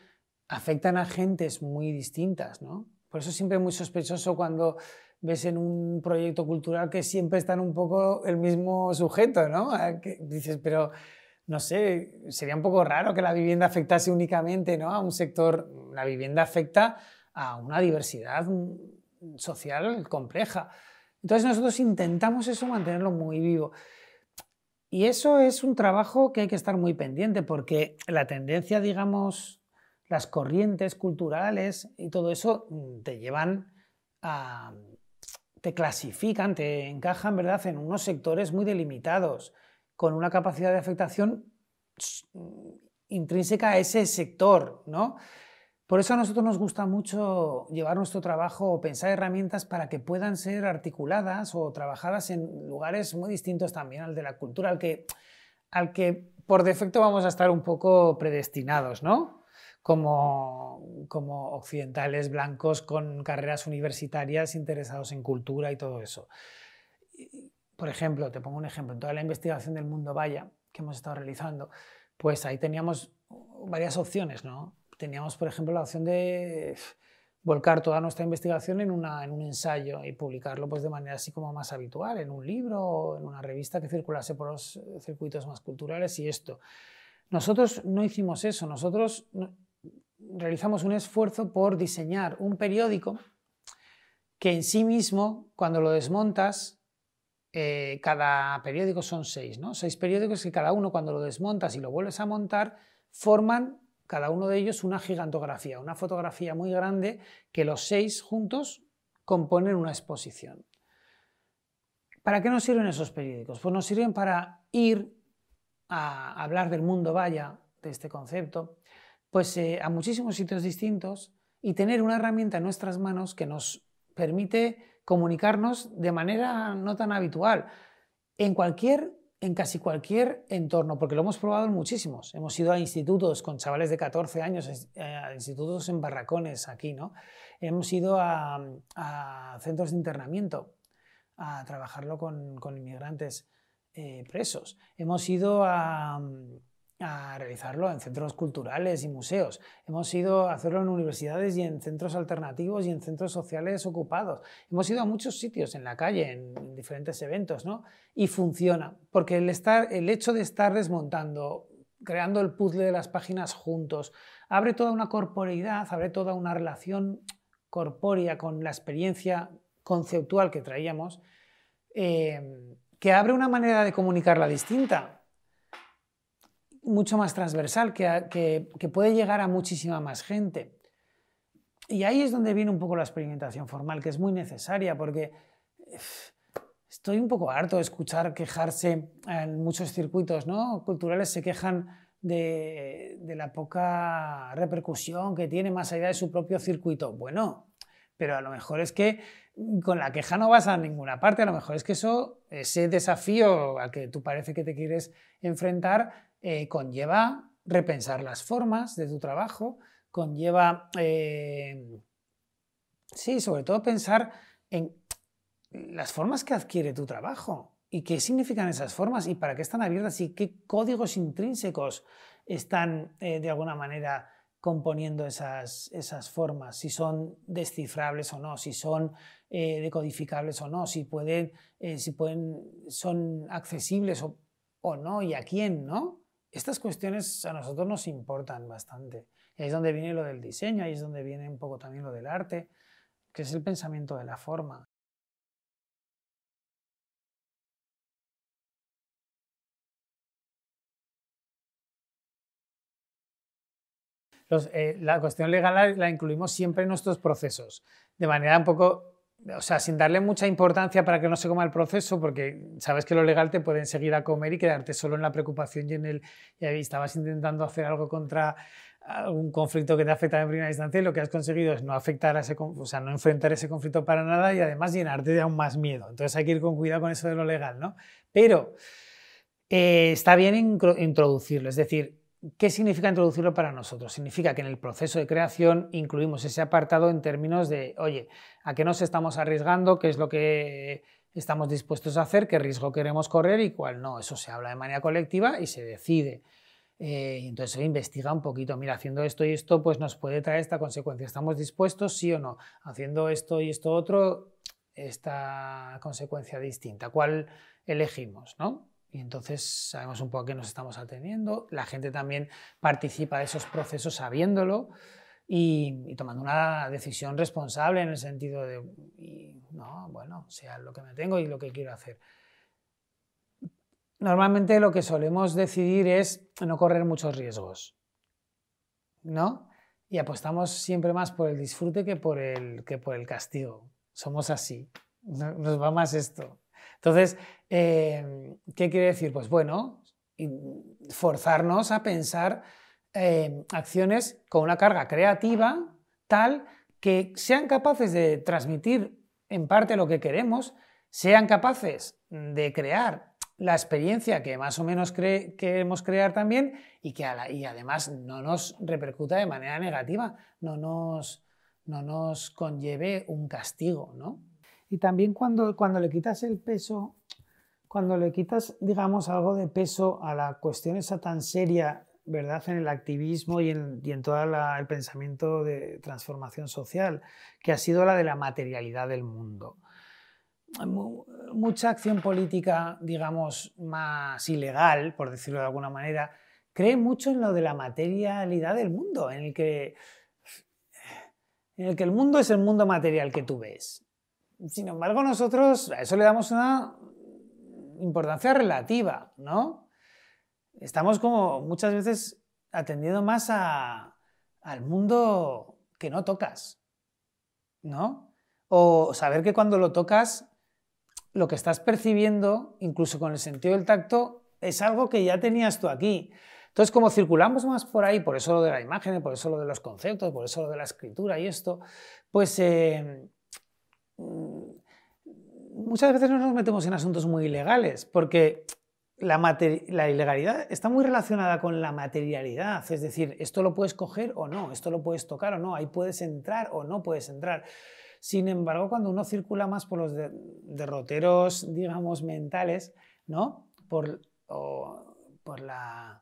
afectan a gentes muy distintas, ¿no? Por eso siempre es muy sospechoso cuando ves en un proyecto cultural que siempre están un poco el mismo sujeto, ¿no? Que dices, pero no sé, sería un poco raro que la vivienda afectase únicamente ¿no? a un sector. La vivienda afecta a una diversidad social compleja. Entonces nosotros intentamos eso mantenerlo muy vivo. Y eso es un trabajo que hay que estar muy pendiente porque la tendencia, digamos, las corrientes culturales y todo eso mm, te llevan a... te clasifican, te encajan, ¿verdad?, en unos sectores muy delimitados, con una capacidad de afectación mm, intrínseca a ese sector, ¿no? Por eso a nosotros nos gusta mucho llevar nuestro trabajo o pensar herramientas para que puedan ser articuladas o trabajadas en lugares muy distintos también al de la cultura, al que, al que por defecto vamos a estar un poco predestinados, ¿no? Como, como occidentales blancos con carreras universitarias interesados en cultura y todo eso. Por ejemplo, te pongo un ejemplo, en toda la investigación del mundo Vaya que hemos estado realizando, pues ahí teníamos varias opciones, ¿no? Teníamos, por ejemplo, la opción de volcar toda nuestra investigación en, un ensayo y publicarlo pues, de manera así como más habitual, en un libro o en una revista que circulase por los circuitos más culturales y esto. Nosotros no hicimos eso, nosotros realizamos un esfuerzo por diseñar un periódico que en sí mismo, cuando lo desmontas, eh, cada periódico son seis, ¿no? Seis periódicos que cada uno cuando lo desmontas y lo vuelves a montar forman cada uno de ellos una gigantografía, una fotografía muy grande que los seis juntos componen una exposición. ¿Para qué nos sirven esos periódicos? Pues nos sirven para ir a hablar del mundo vaya, de este concepto, pues eh, a muchísimos sitios distintos y tener una herramienta en nuestras manos que nos permite comunicarnos de manera no tan habitual en cualquier en casi cualquier entorno, porque lo hemos probado en muchísimos. Hemos ido a institutos con chavales de 14 años, eh, a institutos en barracones aquí, ¿no? Hemos ido a, centros de internamiento a trabajarlo con, inmigrantes eh, presos. Hemos ido a, a realizarlo en centros culturales y museos. Hemos ido a hacerlo en universidades y en centros alternativos y en centros sociales ocupados. Hemos ido a muchos sitios en la calle, en, diferentes eventos, ¿no? Y funciona, porque el, estar, el hecho de estar desmontando, creando el puzzle de las páginas juntos, abre toda una corporeidad, abre toda una relación corpórea con la experiencia conceptual que traíamos, eh, que abre una manera de comunicarla distinta mucho más transversal, que, puede llegar a muchísima más gente. Y ahí es donde viene un poco la experimentación formal, que es muy necesaria, porque estoy un poco harto de escuchar quejarse en muchos circuitos ¿no? culturales, se quejan de, de, la poca repercusión que tiene más allá de su propio circuito. Bueno, pero a lo mejor es que con la queja no vas a ninguna parte, a lo mejor es que eso, ese desafío al que tú parece que te quieres enfrentar, eh, conlleva repensar las formas de tu trabajo, conlleva, eh, sí, sobre todo pensar en las formas que adquiere tu trabajo y qué significan esas formas y para qué están abiertas y qué códigos intrínsecos están eh, de alguna manera componiendo esas, esas, formas, si son descifrables o no, si son decodificables o no, si pueden, si pueden, son accesibles o, o, no y a quién, ¿no? Estas cuestiones a nosotros nos importan bastante. ahí es donde viene lo del diseño, ahí es donde viene un poco también lo del arte, que es el pensamiento de la forma. Eh, la cuestión legal la incluimos siempre en nuestros procesos, de manera un poco o sea, sin darle mucha importancia para que no se coma el proceso, porque sabes que lo legal te pueden seguir a comer y quedarte solo en la preocupación y en el. Y estabas intentando hacer algo contra un conflicto que te afecta en primera instancia y lo que has conseguido es no afectar a ese, o sea, no enfrentar ese conflicto para nada y además llenarte de aún más miedo. Entonces hay que ir con cuidado con eso de lo legal, ¿no? Pero eh, está bien introducirlo, es decir, ¿Qué significa introducirlo para nosotros? Significa que en el proceso de creación incluimos ese apartado en términos de, oye, ¿a qué nos estamos arriesgando? ¿Qué es lo que estamos dispuestos a hacer? ¿Qué riesgo queremos correr y cuál no? Eso se habla de manera colectiva y se decide. Eh, entonces se investiga un poquito, mira, haciendo esto y esto, pues nos puede traer esta consecuencia. ¿Estamos dispuestos, sí o no? Haciendo esto y esto otro, esta consecuencia distinta. ¿Cuál elegimos? ¿no? Y entonces sabemos un poco a qué nos estamos atendiendo. La gente también participa de esos procesos sabiéndolo y, tomando una decisión responsable en el sentido de, no, bueno, sea lo que me tengo y lo que quiero hacer. Normalmente lo que solemos decidir es no correr muchos riesgos, ¿no? Y apostamos siempre más por el disfrute que por el, que por el castigo. Somos así, nos va más esto. Entonces, em, ¿qué quiere decir? Pues bueno, forzarnos a pensar em, acciones con una carga creativa tal que sean capaces de transmitir en parte lo que queremos, sean capaces de crear la experiencia que más o menos queremos crear también y que además no nos repercuta de manera negativa, no nos, no nos conlleve un castigo, ¿no? Y también cuando, cuando le quitas el peso, cuando le quitas, digamos, algo de peso a la cuestión esa tan seria, ¿verdad?, en el activismo y en, y en todo el pensamiento de transformación social, que ha sido la de la materialidad del mundo. Mucha acción política, digamos, más ilegal, por decirlo de alguna manera, cree mucho en lo de la materialidad del mundo, en el que, en el, que el mundo es el mundo material que tú ves sin embargo, nosotros a eso le damos una importancia relativa, ¿no? Estamos como muchas veces atendiendo más al mundo que no tocas, ¿no? O saber que cuando lo tocas, lo que estás percibiendo, incluso con el sentido del tacto, es algo que ya tenías tú aquí. Entonces, como circulamos más por ahí, por eso lo de la imagen, por eso lo de los conceptos, por eso lo de la escritura y esto, pues eh, muchas veces no nos metemos en asuntos muy ilegales, porque la, la, ilegalidad está muy relacionada con la materialidad, es decir, esto lo puedes coger o no, esto lo puedes tocar o no, ahí puedes entrar o no puedes entrar. Sin embargo, cuando uno circula más por los derroteros, digamos, mentales, ¿no? Por, por, la,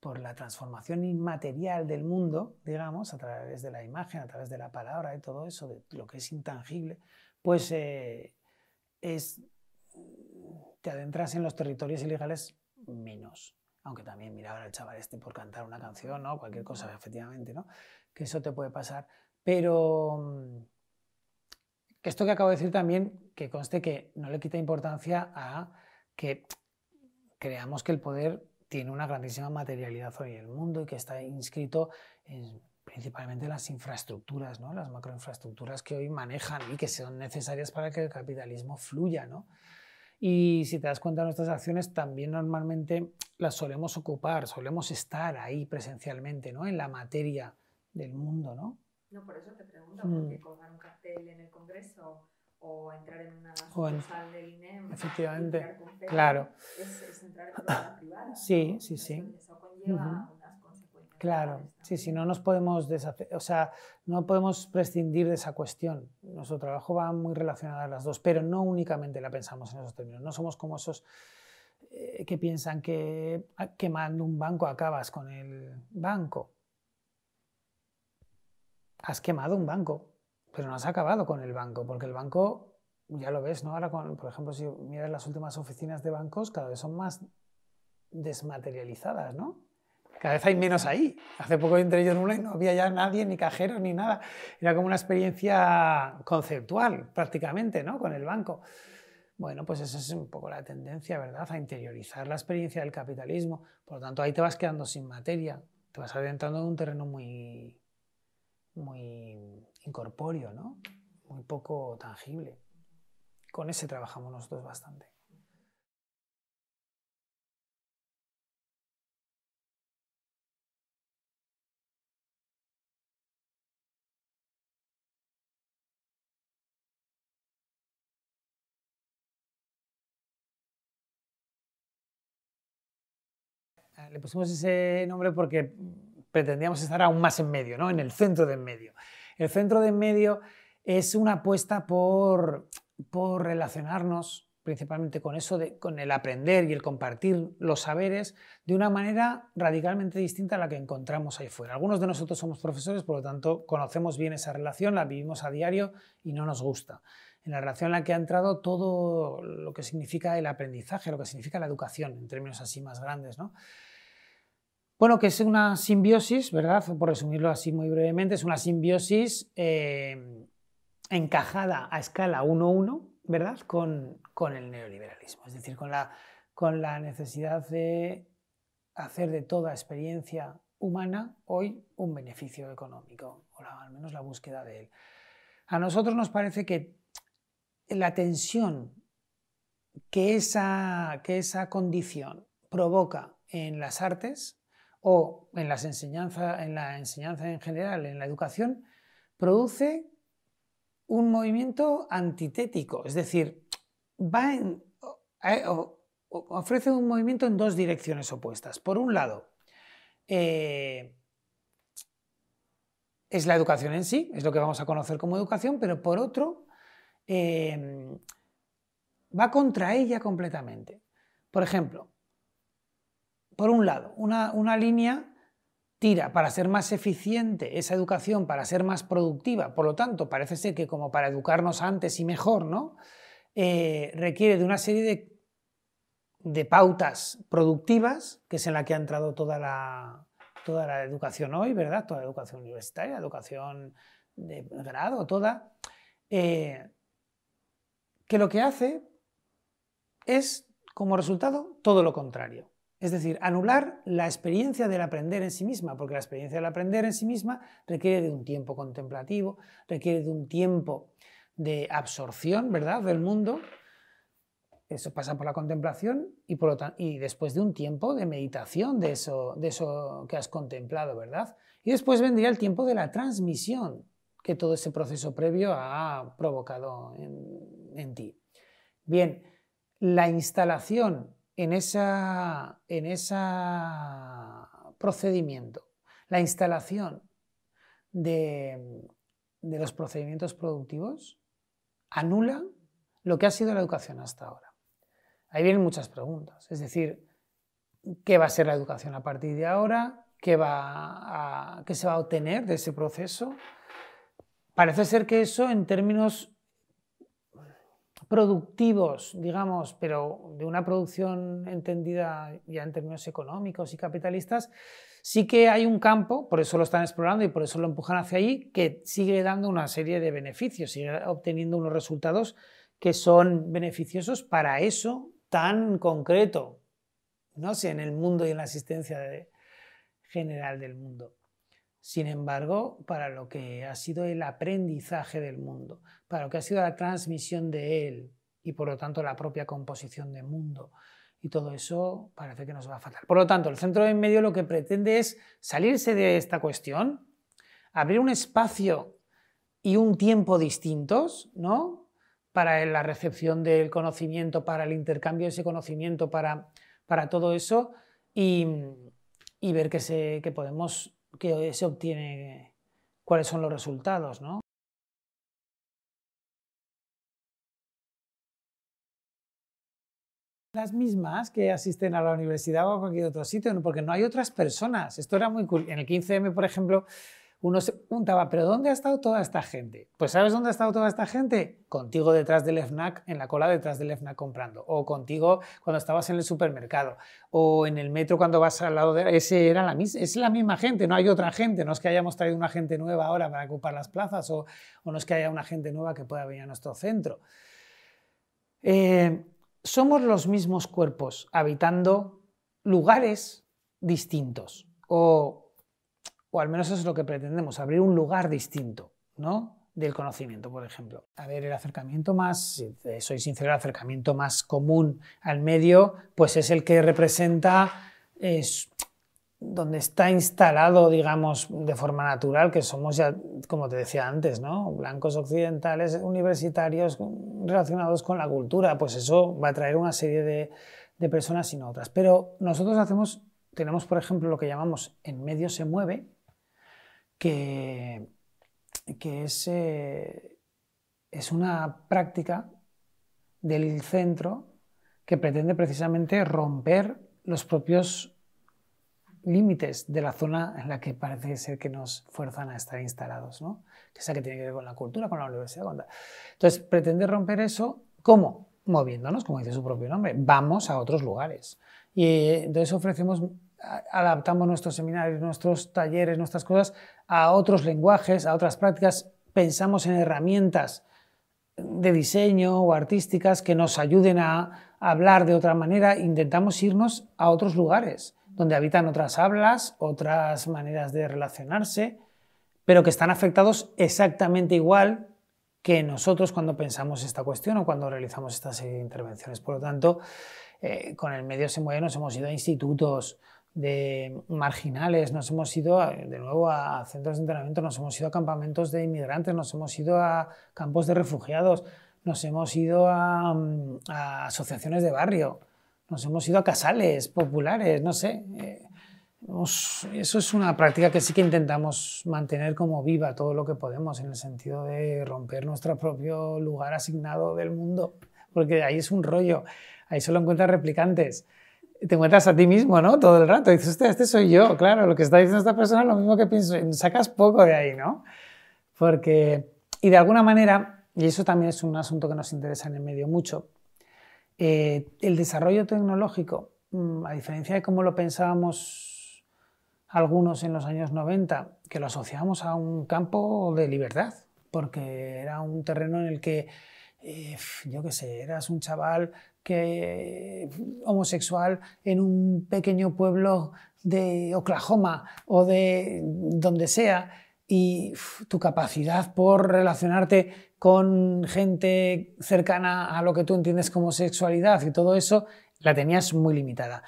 por la transformación inmaterial del mundo, digamos, a través de la imagen, a través de la palabra y todo eso, de lo que es intangible, pues eh, es, te adentras en los territorios ilegales menos. Aunque también miraba al chaval este por cantar una canción, ¿no? Cualquier cosa, efectivamente, ¿no? Que eso te puede pasar. Pero mm, esto que acabo de decir también, que conste que no le quita importancia a que creamos que el poder tiene una grandísima materialidad hoy en el mundo y que está inscrito en, principalmente en las infraestructuras, ¿no? las macroinfraestructuras que hoy manejan y que son necesarias para que el capitalismo fluya. ¿no? Y si te das cuenta, nuestras acciones también normalmente las solemos ocupar, solemos estar ahí presencialmente, ¿no? en la materia del mundo. ¿no? No, por eso te pregunto, porque mm. colgar un cartel en el Congreso o entrar en una sucursal del INEM. Efectivamente, claro. Es, entrar en la privada. Sí, sí, sí. Eso conlleva unas consecuencias. Claro, sí, sí, no nos podemos deshacer, o sea, no podemos prescindir de esa cuestión. Nuestro trabajo va muy relacionado a las dos, pero no únicamente la pensamos en esos términos. No somos como esos eh, que piensan que ah, quemando un banco acabas con el banco. Has quemado un banco, pero no has acabado con el banco, porque el banco, ya lo ves, ¿no? Ahora, con, por ejemplo, si miras las últimas oficinas de bancos, cada vez son más desmaterializadas, ¿no? Cada vez hay menos ahí. Hace poco entré yo en una y no había ya nadie, ni cajero, ni nada. Era como una experiencia conceptual, prácticamente, ¿no? Con el banco. Bueno, pues esa es un poco la tendencia, ¿verdad? A interiorizar la experiencia del capitalismo. Por lo tanto, ahí te vas quedando sin materia. Te vas adentrando en un terreno muy, muy incorpóreo, ¿no? muy poco tangible. Con ese trabajamos nosotros bastante. Le pusimos ese nombre porque pretendíamos estar aún más en medio, ¿no? en el centro de en medio. El centro de en medio es una apuesta por, relacionarnos principalmente con eso, con el aprender y el compartir los saberes de una manera radicalmente distinta a la que encontramos ahí fuera. Algunos de nosotros somos profesores, por lo tanto conocemos bien esa relación, la vivimos a diario y no nos gusta. En la relación en la que ha entrado todo lo que significa el aprendizaje, lo que significa la educación, en términos así más grandes. ¿no? Bueno, que es una simbiosis, ¿verdad? Por resumirlo así muy brevemente, es una simbiosis eh, encajada a escala 1-1, ¿verdad? Con, el neoliberalismo, es decir, con la, con la necesidad de hacer de toda experiencia humana hoy un beneficio económico, o al menos la búsqueda de él. A nosotros nos parece que la tensión que esa, que esa condición provoca en las artes o en, las en la enseñanza en general, en la educación, produce un movimiento antitético, es decir, eh, ofrece un movimiento en dos direcciones opuestas. Por un lado, eh, es la educación en sí, es lo que vamos a conocer como educación, pero por otro, eh, va contra ella completamente. Por ejemplo, por un lado, una, línea tira para ser más eficiente esa educación, para ser más productiva, por lo tanto, parece ser que como para educarnos antes y mejor, ¿no? Eh, requiere de una serie de, pautas productivas, que es en la que ha entrado toda la, toda la educación hoy, ¿verdad? Toda la educación universitaria, educación de grado, toda, eh, que lo que hace es, como resultado, todo lo contrario. Es decir, anular la experiencia del aprender en sí misma, porque la experiencia del aprender en sí misma requiere de un tiempo contemplativo, requiere de un tiempo de absorción, ¿verdad?, del mundo. Eso pasa por la contemplación y, después de un tiempo de meditación de eso, de eso que has contemplado, ¿verdad? Y después vendría el tiempo de la transmisión que todo ese proceso previo ha provocado en ti. Bien, la instalación en ese en procedimiento, la instalación de, los procedimientos productivos anula lo que ha sido la educación hasta ahora. Ahí vienen muchas preguntas. Es decir, qué va a ser la educación a partir de ahora, qué, va qué se va a obtener de ese proceso. Parece ser que eso en términos productivos, digamos, pero de una producción entendida ya en términos económicos y capitalistas, sí que hay un campo, por eso lo están explorando y por eso lo empujan hacia ahí, que sigue dando una serie de beneficios, sigue obteniendo unos resultados que son beneficiosos para eso tan concreto, no sé, en el mundo y en la asistencia general del mundo. Sin embargo, para lo que ha sido el aprendizaje del mundo, para lo que ha sido la transmisión de él y por lo tanto la propia composición del mundo y todo eso parece que nos va a faltar. Por lo tanto, el centro de medio lo que pretende es salirse de esta cuestión, abrir un espacio y un tiempo distintos, ¿no? Para la recepción del conocimiento, para el intercambio de ese conocimiento, para, para todo eso y, ver que, se, que podemos que se obtiene, cuáles son los resultados, ¿no? las mismas que asisten a la universidad o a cualquier otro sitio, porque no hay otras personas. Esto era muy En el 15M, por ejemplo, uno se preguntaba, ¿pero dónde ha estado toda esta gente? Pues ¿sabes dónde ha estado toda esta gente? Contigo detrás del FNAC, en la cola detrás del FNAC comprando, o contigo cuando estabas en el supermercado, o en el metro cuando vas al lado de... Ese era la es la misma gente, no hay otra gente, no es que hayamos traído una gente nueva ahora para ocupar las plazas, o, no es que haya una gente nueva que pueda venir a nuestro centro. Eh, somos los mismos cuerpos habitando lugares distintos, o o al menos eso es lo que pretendemos, abrir un lugar distinto, ¿no? del conocimiento, por ejemplo. A ver, el acercamiento más, soy sincero, el acercamiento más común al medio, pues es el que representa es, donde está instalado, digamos, de forma natural, que somos ya, como te decía antes, ¿no? Blancos occidentales, universitarios relacionados con la cultura, pues eso va a traer una serie de, de personas y no otras. Pero nosotros hacemos, tenemos, por ejemplo, lo que llamamos en medio se mueve, que, es, eh, es una práctica del centro que pretende precisamente romper los propios límites de la zona en la que parece ser que nos fuerzan a estar instalados, ¿no? que es la que tiene que ver con la cultura, con la universidad. Entonces, pretende romper eso, ¿cómo? Moviéndonos, como dice su propio nombre, vamos a otros lugares. Y eh, entonces ofrecemos adaptamos nuestros seminarios, nuestros talleres, nuestras cosas a otros lenguajes, a otras prácticas, pensamos en herramientas de diseño o artísticas que nos ayuden a hablar de otra manera, intentamos irnos a otros lugares donde habitan otras hablas, otras maneras de relacionarse, pero que están afectados exactamente igual que nosotros cuando pensamos esta cuestión o cuando realizamos esta serie de intervenciones. Por lo tanto, eh, con el medio se nos hemos ido a institutos, de marginales, nos hemos ido de nuevo a centros de entrenamiento, nos hemos ido a campamentos de inmigrantes, nos hemos ido a campos de refugiados, nos hemos ido a, asociaciones de barrio, nos hemos ido a casales populares, no sé. Eh, eso es una práctica que sí que intentamos mantener como viva todo lo que podemos en el sentido de romper nuestro propio lugar asignado del mundo, porque ahí es un rollo, ahí solo encuentras replicantes te encuentras a ti mismo, ¿no? Todo el rato. Dices, este soy yo, claro, lo que está diciendo esta persona es lo mismo que pienso. Sacas poco de ahí, ¿no? Porque, y de alguna manera, y eso también es un asunto que nos interesa en el medio mucho, eh, el desarrollo tecnológico, mm, a diferencia de cómo lo pensábamos algunos en los años 90, que lo asociábamos a un campo de libertad, porque era un terreno en el que, eh, yo qué sé, eras un chaval que homosexual en un pequeño pueblo de Oklahoma o de donde sea y tu capacidad por relacionarte con gente cercana a lo que tú entiendes como sexualidad y todo eso la tenías muy limitada.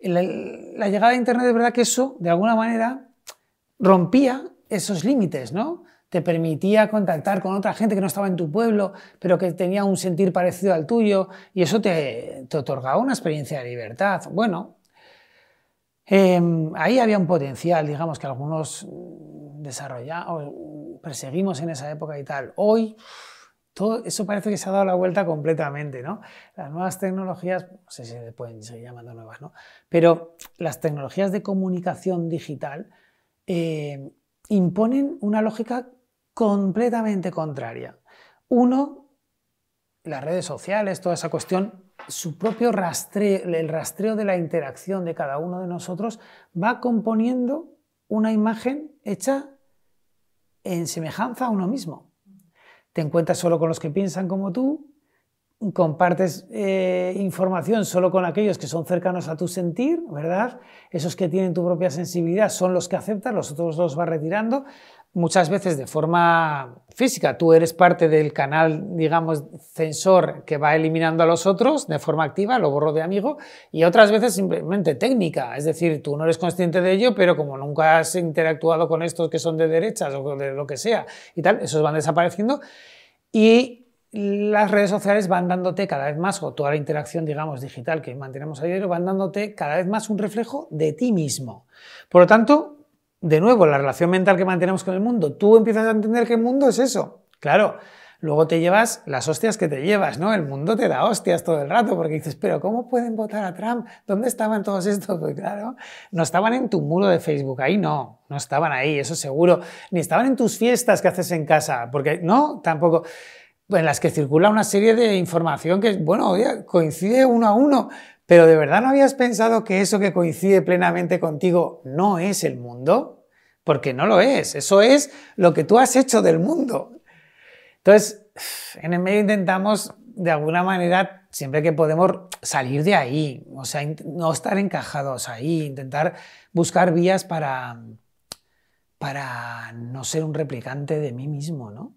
La, llegada de Internet, de verdad que eso, de alguna manera, rompía esos límites, ¿no? Te permitía contactar con otra gente que no estaba en tu pueblo, pero que tenía un sentir parecido al tuyo, y eso te, otorgaba una experiencia de libertad. Bueno, em, ahí había un potencial, digamos, que algunos desarrollamos, perseguimos en esa época y tal. Hoy todo eso parece que se ha dado la vuelta completamente, ¿no? Las nuevas tecnologías, no sé si se pueden seguir llamando nuevas, ¿no? Pero las tecnologías de comunicación digital eh, imponen una lógica completamente contraria. Uno, las redes sociales, toda esa cuestión, su propio rastreo, el rastreo de la interacción de cada uno de nosotros va componiendo una imagen hecha en semejanza a uno mismo te encuentras solo con los que piensan como tú, compartes eh, información solo con aquellos que son cercanos a tu sentir, ¿verdad? Esos que tienen tu propia sensibilidad son los que aceptas, los otros los vas retirando muchas veces de forma física. Tú eres parte del canal, digamos, censor que va eliminando a los otros de forma activa, lo borro de amigo, y otras veces simplemente técnica. Es decir, tú no eres consciente de ello, pero como nunca has interactuado con estos que son de derechas o de lo que sea y tal, esos van desapareciendo. Y las redes sociales van dándote cada vez más, o toda la interacción, digamos, digital que mantenemos a diario, van dándote cada vez más un reflejo de ti mismo. Por lo tanto, de nuevo, la relación mental que mantenemos con el mundo, tú empiezas a entender que el mundo es eso. Claro, luego te llevas las hostias que te llevas, ¿no? El mundo te da hostias todo el rato porque dices, pero ¿cómo pueden votar a Trump? ¿Dónde estaban todos estos? Pues claro, no estaban en tu muro de Facebook, ahí no, no estaban ahí, eso seguro. Ni estaban en tus fiestas que haces en casa, porque no, tampoco. En las que circula una serie de información que, bueno, coincide uno a uno, pero ¿de verdad no habías pensado que eso que coincide plenamente contigo no es el mundo? Porque no lo es, eso es lo que tú has hecho del mundo. Entonces, en el medio intentamos, de alguna manera, siempre que podemos, salir de ahí, o sea, no estar encajados ahí, intentar buscar vías para, para no ser un replicante de mí mismo, ¿no?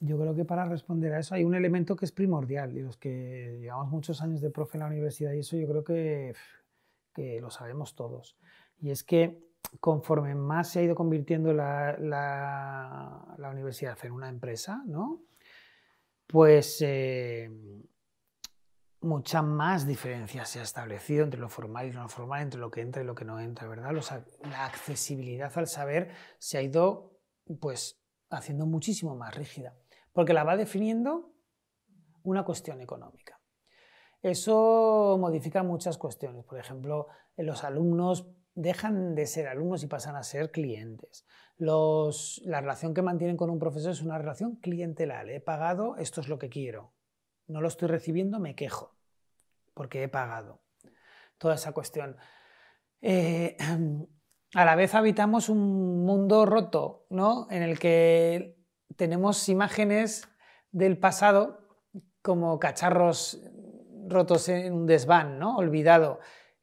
Yo creo que para responder a eso hay un elemento que es primordial y los que llevamos muchos años de profe en la universidad y eso yo creo que, lo sabemos todos. Y es que conforme más se ha ido convirtiendo la, la, universidad en una empresa, ¿no? pues eh, mucha más diferencia se ha establecido entre lo formal y lo no formal, entre lo que entra y lo que no entra, ¿verdad? la accesibilidad al saber se ha ido pues haciendo muchísimo más rígida porque la va definiendo una cuestión económica. Eso modifica muchas cuestiones. Por ejemplo, los alumnos dejan de ser alumnos y pasan a ser clientes. la relación que mantienen con un profesor es una relación clientelar. He pagado, esto es lo que quiero. No lo estoy recibiendo, me quejo, porque he pagado. Toda esa cuestión. Eh, a la vez habitamos un mundo roto, ¿no? En el que tenemos imágenes del pasado como cacharros rotos en un desván, ¿no? Olvidado.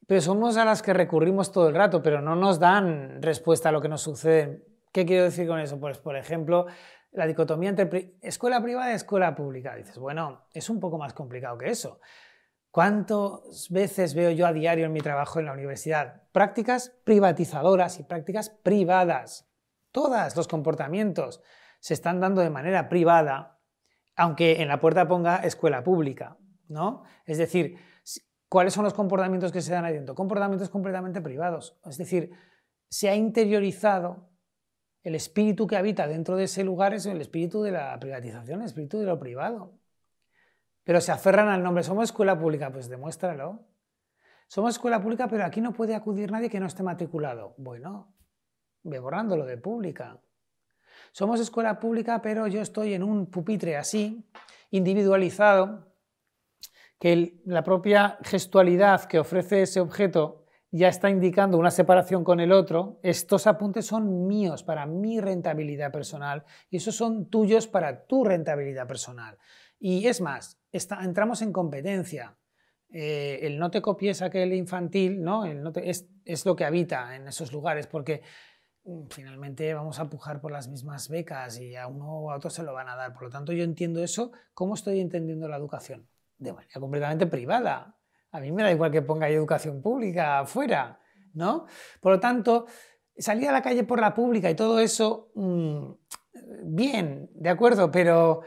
Pero somos a las que recurrimos todo el rato, pero no nos dan respuesta a lo que nos sucede. ¿Qué quiero decir con eso? Pues, por ejemplo, la dicotomía entre escuela privada y escuela pública. Dices, bueno, es un poco más complicado que eso. ¿Cuántas veces veo yo a diario en mi trabajo en la universidad prácticas privatizadoras y prácticas privadas? Todas los comportamientos se están dando de manera privada, aunque en la puerta ponga escuela pública, ¿no? Es decir, ¿cuáles son los comportamientos que se dan ahí dentro? Comportamientos completamente privados. Es decir, se ha interiorizado el espíritu que habita dentro de ese lugar es el espíritu de la privatización, el espíritu de lo privado. Pero se aferran al nombre, somos escuela pública, pues demuéstralo. Somos escuela pública, pero aquí no puede acudir nadie que no esté matriculado. Bueno, ve borrándolo de pública. Somos escuela pública, pero yo estoy en un pupitre así, individualizado, que la propia gestualidad que ofrece ese objeto ya está indicando una separación con el otro, estos apuntes son míos para mi rentabilidad personal y esos son tuyos para tu rentabilidad personal. Y es más, entramos en competencia. Eh, el no te copies aquel infantil ¿no? es, es, lo que habita en esos lugares, porque finalmente vamos a pujar por las mismas becas y a uno o a otro se lo van a dar. Por lo tanto, yo entiendo eso. ¿Cómo estoy entendiendo la educación? De manera completamente privada. A mí me da igual que ponga educación pública afuera, ¿no? Por lo tanto, salir a la calle por la pública y todo eso, mm, bien, de acuerdo, pero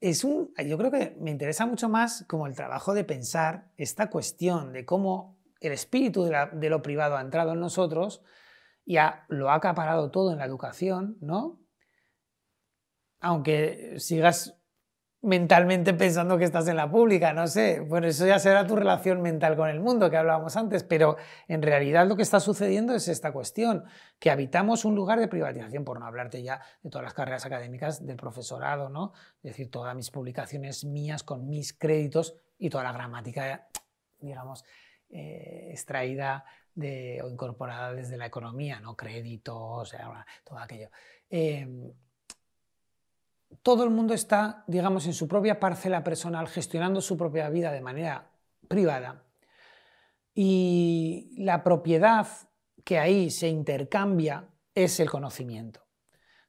es un, yo creo que me interesa mucho más como el trabajo de pensar esta cuestión de cómo el espíritu de, lo privado ha entrado en nosotros y lo ha acaparado todo en la educación, ¿no? Aunque sigas mentalmente pensando que estás en la pública, no sé, bueno, eso ya será tu relación mental con el mundo que hablábamos antes, pero en realidad lo que está sucediendo es esta cuestión, que habitamos un lugar de privatización, por no hablarte ya de todas las carreras académicas del profesorado, ¿no? Es decir, todas mis publicaciones mías con mis créditos y toda la gramática, digamos, eh, extraída de, o incorporada desde la economía, ¿no? Créditos, todo aquello. Eh, todo el mundo está, digamos, en su propia parcela personal, gestionando su propia vida de manera privada. Y la propiedad que ahí se intercambia es el conocimiento.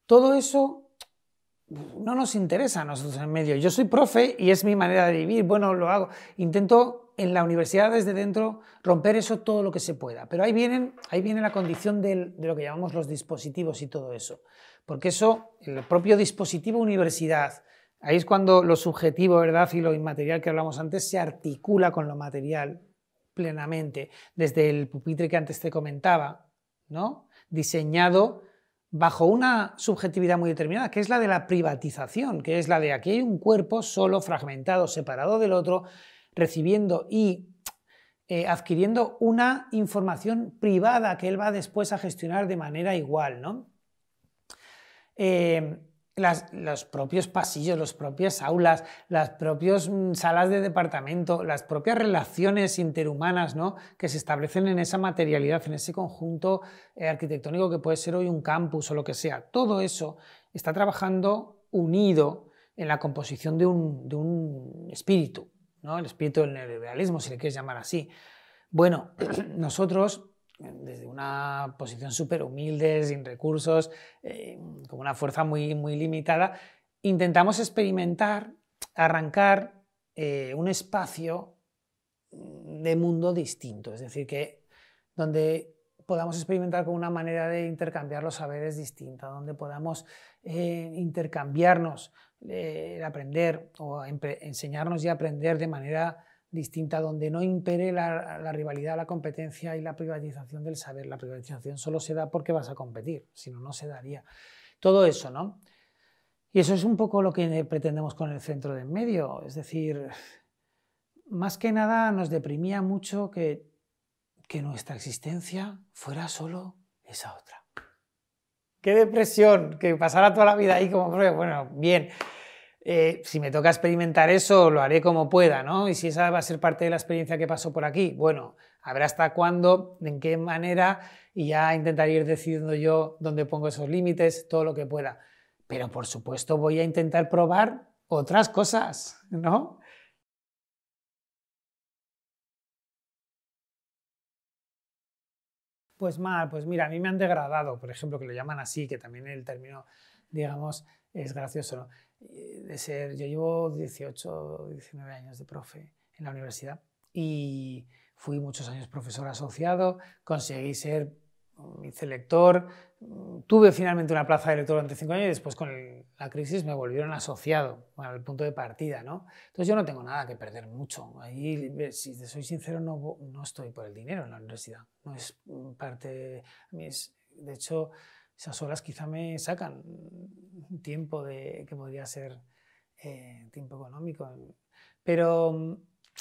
Todo eso no nos interesa a nosotros en medio. Yo soy profe y es mi manera de vivir. Bueno, lo hago. Intento en la universidad desde dentro romper eso todo lo que se pueda. Pero ahí, vienen, ahí viene la condición de lo que llamamos los dispositivos y todo eso. Porque eso, el propio dispositivo universidad, ahí es cuando lo subjetivo, ¿verdad? Y lo inmaterial que hablamos antes se articula con lo material plenamente, desde el pupitre que antes te comentaba, ¿no? Diseñado bajo una subjetividad muy determinada, que es la de la privatización, que es la de aquí hay un cuerpo solo, fragmentado, separado del otro, recibiendo y eh, adquiriendo una información privada que él va después a gestionar de manera igual, ¿no? Eh, los propios pasillos, las propias aulas, las propias mm, salas de departamento, las propias relaciones interhumanas ¿no? que se establecen en esa materialidad, en ese conjunto eh, arquitectónico que puede ser hoy un campus o lo que sea. Todo eso está trabajando unido en la composición de un espíritu, ¿no? el espíritu del neoliberalismo, si le quieres llamar así. Bueno, nosotros desde una posición súper humilde, sin recursos, eh, con una fuerza muy, muy limitada, intentamos experimentar, arrancar eh, un espacio de mundo distinto, es decir, que donde podamos experimentar con una manera de intercambiar los saberes distinta, donde podamos eh, intercambiarnos, aprender o enseñarnos y aprender de manera distinta, donde no impere la, rivalidad, la competencia y la privatización del saber. La privatización solo se da porque vas a competir, si no, no se daría. Todo eso, ¿no? Y eso es un poco lo que pretendemos con el centro de en medio. Es decir, más que nada nos deprimía mucho que nuestra existencia fuera solo esa otra. ¡Qué depresión! Que pasara toda la vida ahí como, bueno, bien. Eh, si me toca experimentar eso, lo haré como pueda, ¿no? Y si esa va a ser parte de la experiencia que pasó por aquí, bueno, ver hasta cuándo, en qué manera, y ya intentaré ir decidiendo yo dónde pongo esos límites, todo lo que pueda. Pero por supuesto voy a intentar probar otras cosas, ¿no? Pues mal, pues mira, a mí me han degradado, por ejemplo, que lo llaman así, que también el término, digamos, es gracioso. ¿no? Eh, de ser, yo llevo 18, 19 años de profe en la universidad y fui muchos años profesor asociado, conseguí ser vicelector, tuve finalmente una plaza de lector durante cinco años y después con la crisis me volvieron asociado al punto de partida, ¿no? Entonces yo no tengo nada que perder mucho. Ahí, si te soy sincero, no, no estoy por el dinero en la universidad. No es parte, de hecho, esas horas quizá me sacan tiempo de, que podría ser eh, tiempo económico. Pero,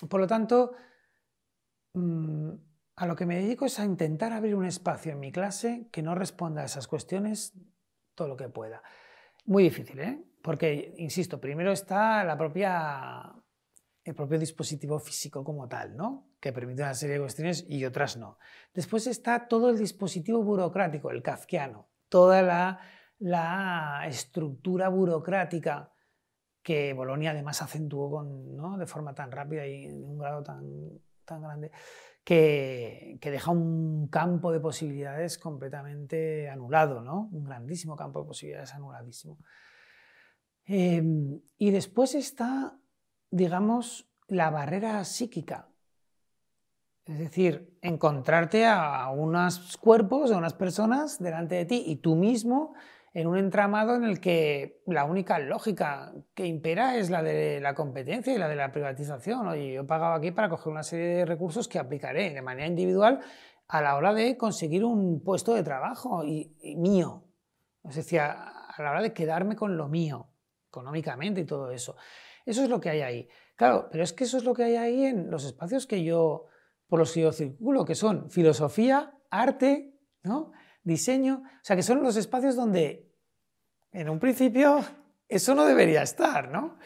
por lo tanto, mm, a lo que me dedico es a intentar abrir un espacio en mi clase que no responda a esas cuestiones todo lo que pueda. Muy difícil, ¿eh? Porque, insisto, primero está la propia, el propio dispositivo físico como tal, ¿no? que permite una serie de cuestiones y otras no. Después está todo el dispositivo burocrático, el kafkiano, toda la, estructura burocrática que Bolonia además acentuó de forma tan rápida y en un grado tan, tan grande, que, deja un campo de posibilidades completamente anulado, ¿no? un grandísimo campo de posibilidades anuladísimo. Em, y después está, digamos, la barrera psíquica, es decir, encontrarte a unos cuerpos, a unas personas delante de ti y tú mismo en un entramado en el que la única lógica que impera es la de la competencia y la de la privatización. Oye, yo he pagado aquí para coger una serie de recursos que aplicaré de manera individual a la hora de conseguir un puesto de trabajo y, mío. Es decir, a, la hora de quedarme con lo mío, económicamente y todo eso. Eso es lo que hay ahí. Claro, pero es que eso es lo que hay ahí en los espacios que yo, por los que yo circulo, que son filosofía, arte, ¿no? Diseño, o sea, que son los espacios donde en un principio eso no debería estar, ¿no?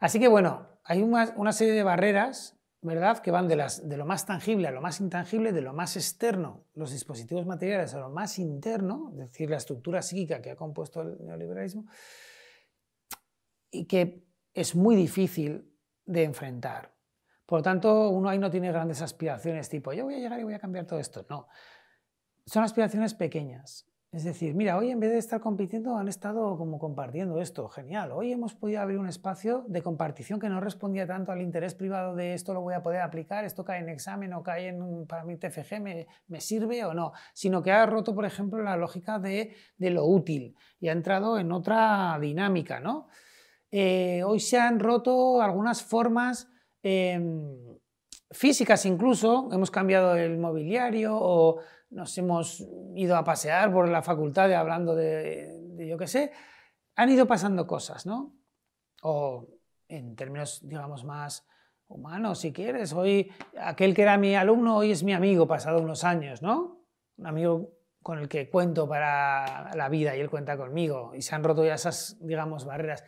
Así que bueno, hay una, serie de barreras, ¿verdad?, que van de, lo más tangible a lo más intangible, de lo más externo, los dispositivos materiales, a lo más interno, es decir, la estructura psíquica que ha compuesto el neoliberalismo, y que es muy difícil de enfrentar. Por lo tanto, uno ahí no tiene grandes aspiraciones tipo, yo voy a llegar y voy a cambiar todo esto. No, son aspiraciones pequeñas. Es decir, mira, hoy en vez de estar compitiendo han estado como compartiendo esto, genial. Hoy hemos podido abrir un espacio de compartición que no respondía tanto al interés privado de esto lo voy a poder aplicar, esto cae en examen o cae en, para mi TFG, me, me sirve o no, sino que ha roto, por ejemplo, la lógica de, de lo útil y ha entrado en otra dinámica. ¿no? Eh, hoy se han roto algunas formas em, físicas incluso, hemos cambiado el mobiliario o nos hemos ido a pasear por la facultad hablando de, yo qué sé, han ido pasando cosas, ¿no? O en términos, digamos, más humanos, si quieres, hoy aquel que era mi alumno hoy es mi amigo pasado unos años, ¿no? Un amigo con el que cuento para la vida y él cuenta conmigo y se han roto ya esas, digamos, barreras.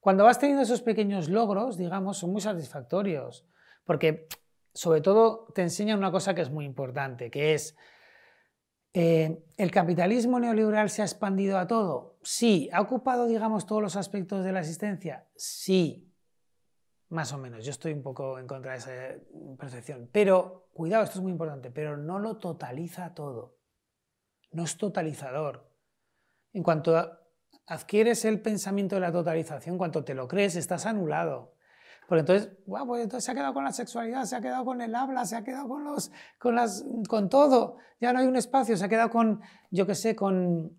Cuando vas teniendo esos pequeños logros, digamos, son muy satisfactorios, porque sobre todo te enseñan una cosa que es muy importante, que es eh, ¿El capitalismo neoliberal se ha expandido a todo? Sí. ¿Ha ocupado, digamos, todos los aspectos de la existencia? Sí. Más o menos. Yo estoy un poco en contra de esa percepción. Pero, cuidado, esto es muy importante, pero no lo totaliza todo. No es totalizador. En cuanto adquieres el pensamiento de la totalización, en cuanto te lo crees, estás anulado. Porque entonces, pues entonces se ha quedado con la sexualidad, se ha quedado con el habla, se ha quedado con, los, con, las, con todo. Ya no hay un espacio, se ha quedado con, yo qué sé, con,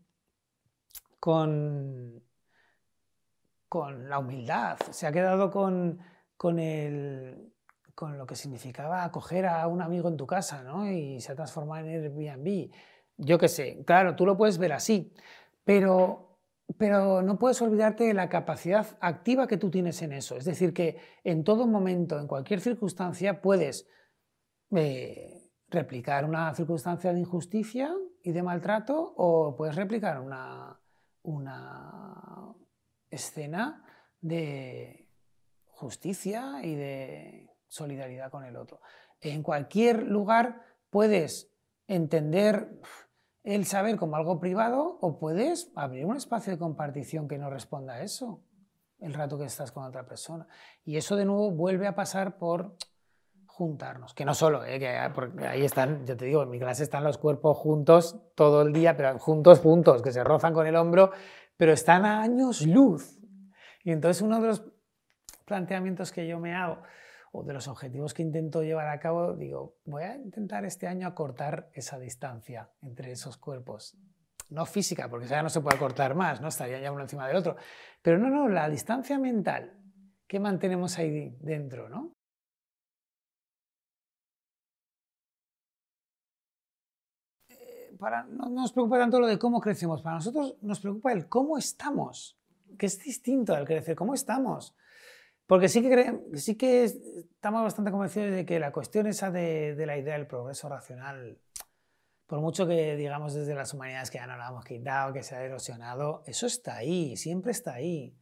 con, con la humildad, se ha quedado con, con, el, con lo que significaba acoger a un amigo en tu casa, ¿no? Y se ha transformado en Airbnb. Yo qué sé, claro, tú lo puedes ver así, pero pero no puedes olvidarte de la capacidad activa que tú tienes en eso. Es decir, que en todo momento, en cualquier circunstancia, puedes eh, replicar una circunstancia de injusticia y de maltrato o puedes replicar una, una escena de justicia y de solidaridad con el otro. En cualquier lugar puedes entender el saber como algo privado o puedes abrir un espacio de compartición que no responda a eso el rato que estás con otra persona. Y eso de nuevo vuelve a pasar por juntarnos, que no solo, ¿eh? que ahí están, yo te digo, en mi clase están los cuerpos juntos todo el día, pero juntos, juntos, que se rozan con el hombro, pero están a años luz. Y entonces uno de los planteamientos que yo me hago o de los objetivos que intento llevar a cabo, digo, voy a intentar este año acortar esa distancia entre esos cuerpos. No física, porque ya no se puede acortar más, ¿no? Estaría ya uno encima del otro. Pero no, no, la distancia mental que mantenemos ahí dentro, ¿no? Eh, para, no nos preocupa tanto lo de cómo crecemos, para nosotros nos preocupa el cómo estamos, que es distinto al crecer, cómo estamos. Porque sí que, sí que estamos bastante convencidos de que la cuestión esa de, la idea del progreso racional, por mucho que digamos desde las humanidades que ya no la hemos quitado, que se ha erosionado, eso está ahí, siempre está ahí.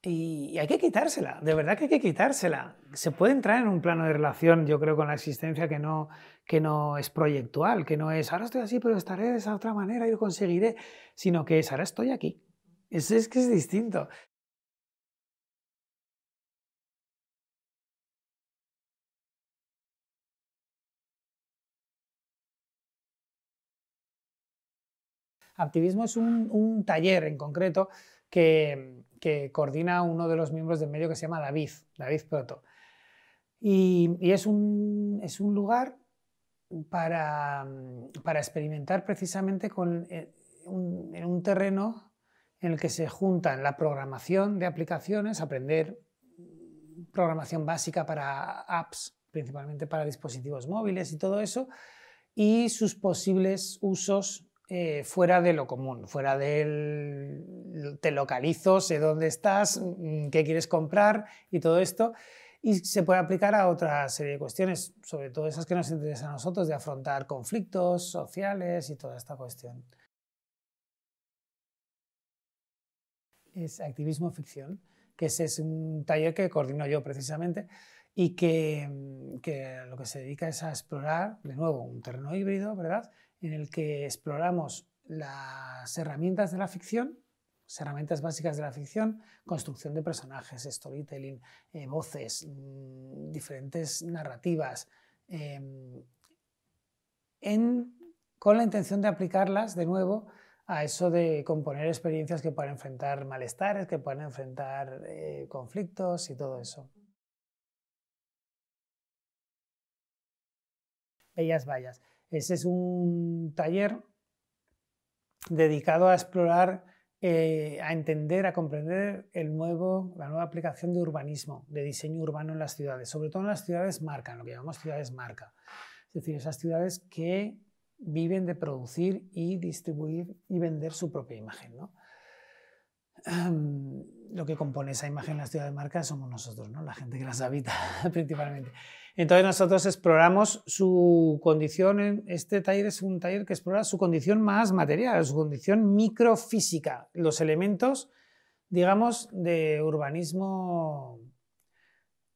Y, hay que quitársela, de verdad que hay que quitársela. Se puede entrar en un plano de relación, yo creo, con la existencia que no, que no es proyectual, que no es ahora estoy así, pero estaré de esa otra manera y lo conseguiré, sino que es ahora estoy aquí. Es, es que es distinto. Activismo es un, taller en concreto que, coordina uno de los miembros del medio que se llama David, David Proto. Y, es, un, es, un, lugar para, para experimentar precisamente con, eh, en un terreno en el que se juntan la programación de aplicaciones, aprender programación básica para apps, principalmente para dispositivos móviles y todo eso, y sus posibles usos eh, fuera de lo común, fuera del te localizo, sé dónde estás, mm, qué quieres comprar y todo esto. Y se puede aplicar a otra serie de cuestiones, sobre todo esas que nos interesan a nosotros, de afrontar conflictos sociales y toda esta cuestión. Es activismo ficción, que ese es un taller que coordino yo precisamente y que, mm, que lo que se dedica es a explorar, de nuevo, un terreno híbrido, ¿verdad? En el que exploramos las herramientas de la ficción, las herramientas básicas de la ficción, construcción de personajes, storytelling, eh, voces, mm, diferentes narrativas, em, con la intención de aplicarlas de nuevo a eso de componer experiencias que puedan enfrentar malestares, que puedan enfrentar eh, conflictos y todo eso. Bellas Vallas. Ese es un taller dedicado a explorar, eh, a entender, a comprender el nuevo, la nueva aplicación de urbanismo, de diseño urbano en las ciudades, sobre todo en las ciudades marca, lo que llamamos ciudades marca. Es decir, esas ciudades que viven de producir y distribuir y vender su propia imagen. ¿no? Lo que compone esa imagen en las ciudades marca somos nosotros, ¿no? la gente que las habita principalmente. Entonces nosotros exploramos su condición, este taller es un taller que explora su condición más material, su condición microfísica, los elementos, digamos, de urbanismo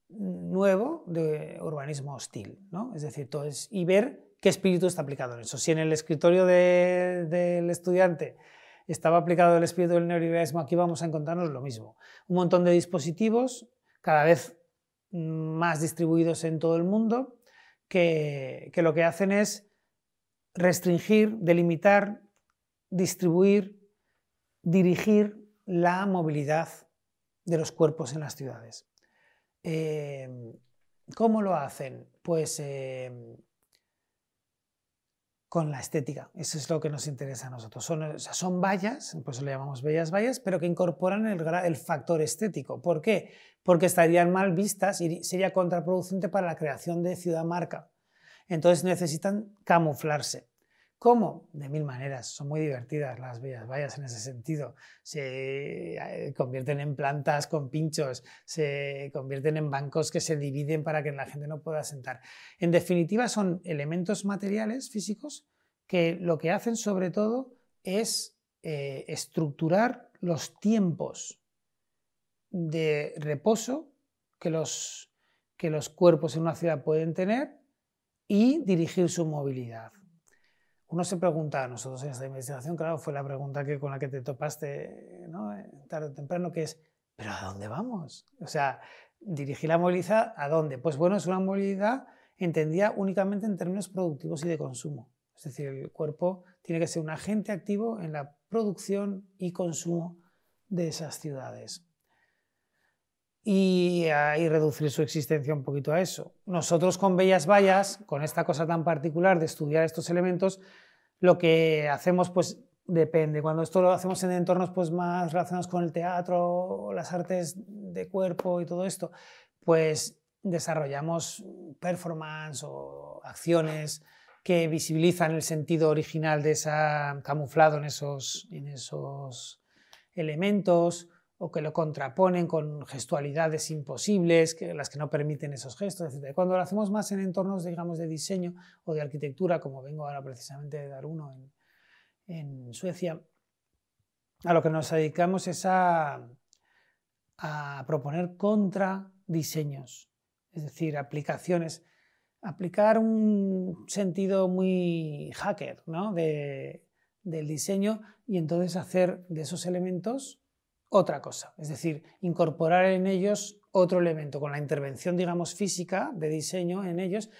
nuevo, de urbanismo hostil, ¿no? Es decir, todo es, y ver qué espíritu está aplicado en eso. Si en el escritorio del estudiante estaba aplicado el espíritu del neoliberalismo, aquí vamos a encontrarnos lo mismo. Un montón de dispositivos, cada vez más distribuidos en todo el mundo, que, lo que hacen es restringir, delimitar, distribuir, dirigir la movilidad de los cuerpos en las ciudades. Eh, ¿Cómo lo hacen? Pues eh, con la estética. Eso es lo que nos interesa a nosotros. Son, son vallas, por le llamamos bellas vallas, pero que incorporan el, el, factor estético. ¿Por qué? Porque estarían mal vistas y sería contraproducente para la creación de ciudad marca. Entonces necesitan camuflarse. ¿Cómo? De mil maneras. Son muy divertidas las bellas vallas en ese sentido. Se eh, convierten en plantas con pinchos, se convierten en bancos que se dividen para que la gente no pueda sentar. En definitiva, son elementos materiales físicos que lo que hacen sobre todo es eh, estructurar los tiempos de reposo que los, que los cuerpos en una ciudad pueden tener y dirigir su movilidad uno se pregunta, nosotros en esta investigación, claro, fue la pregunta que, con la que te topaste ¿no? tarde o temprano, que es, ¿pero a dónde vamos? O sea, dirigir la movilidad, ¿a dónde? Pues bueno, es una movilidad entendida únicamente en términos productivos y de consumo. Es decir, el cuerpo tiene que ser un agente activo en la producción y consumo de esas ciudades. Y, y, reducir su existencia un poquito a eso. Nosotros con Bellas Vallas, con esta cosa tan particular de estudiar estos elementos, lo que hacemos pues depende. Cuando esto lo hacemos en entornos pues más relacionados con el teatro las artes de cuerpo y todo esto, pues desarrollamos performance o acciones que visibilizan el sentido original de esa camuflado en esos, en esos elementos o que lo contraponen con gestualidades imposibles, las que no permiten esos gestos, etc. Cuando lo hacemos más en entornos, digamos, de diseño o de arquitectura, como vengo ahora precisamente de dar uno en, Suecia, a lo que nos dedicamos es a, proponer contradiseños, es decir, aplicaciones, aplicar un sentido muy hacker ¿no? de, del diseño y entonces hacer de esos elementos otra cosa, es decir, incorporar en ellos otro elemento, con la intervención, digamos, física de diseño en ellos,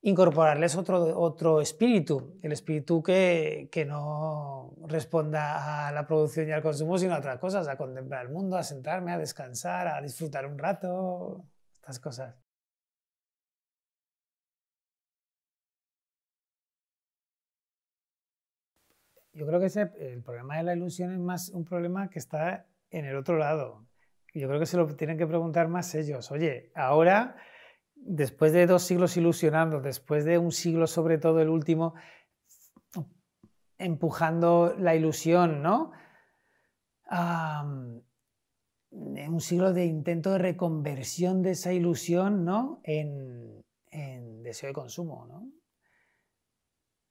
incorporarles otro, otro espíritu, el espíritu que, que, no responda a la producción y al consumo, sino a otras cosas, a contemplar el mundo, a sentarme, a descansar, a disfrutar un rato, estas cosas. yo creo que el problema de la ilusión es más un problema que está en el otro lado. Yo creo que se lo tienen que preguntar más ellos. Oye, ahora, después de dos siglos ilusionando, después de un siglo, sobre todo el último, empujando la ilusión, ¿no? un siglo de intento de reconversión de esa ilusión, ¿no? En, en deseo de consumo, ¿no?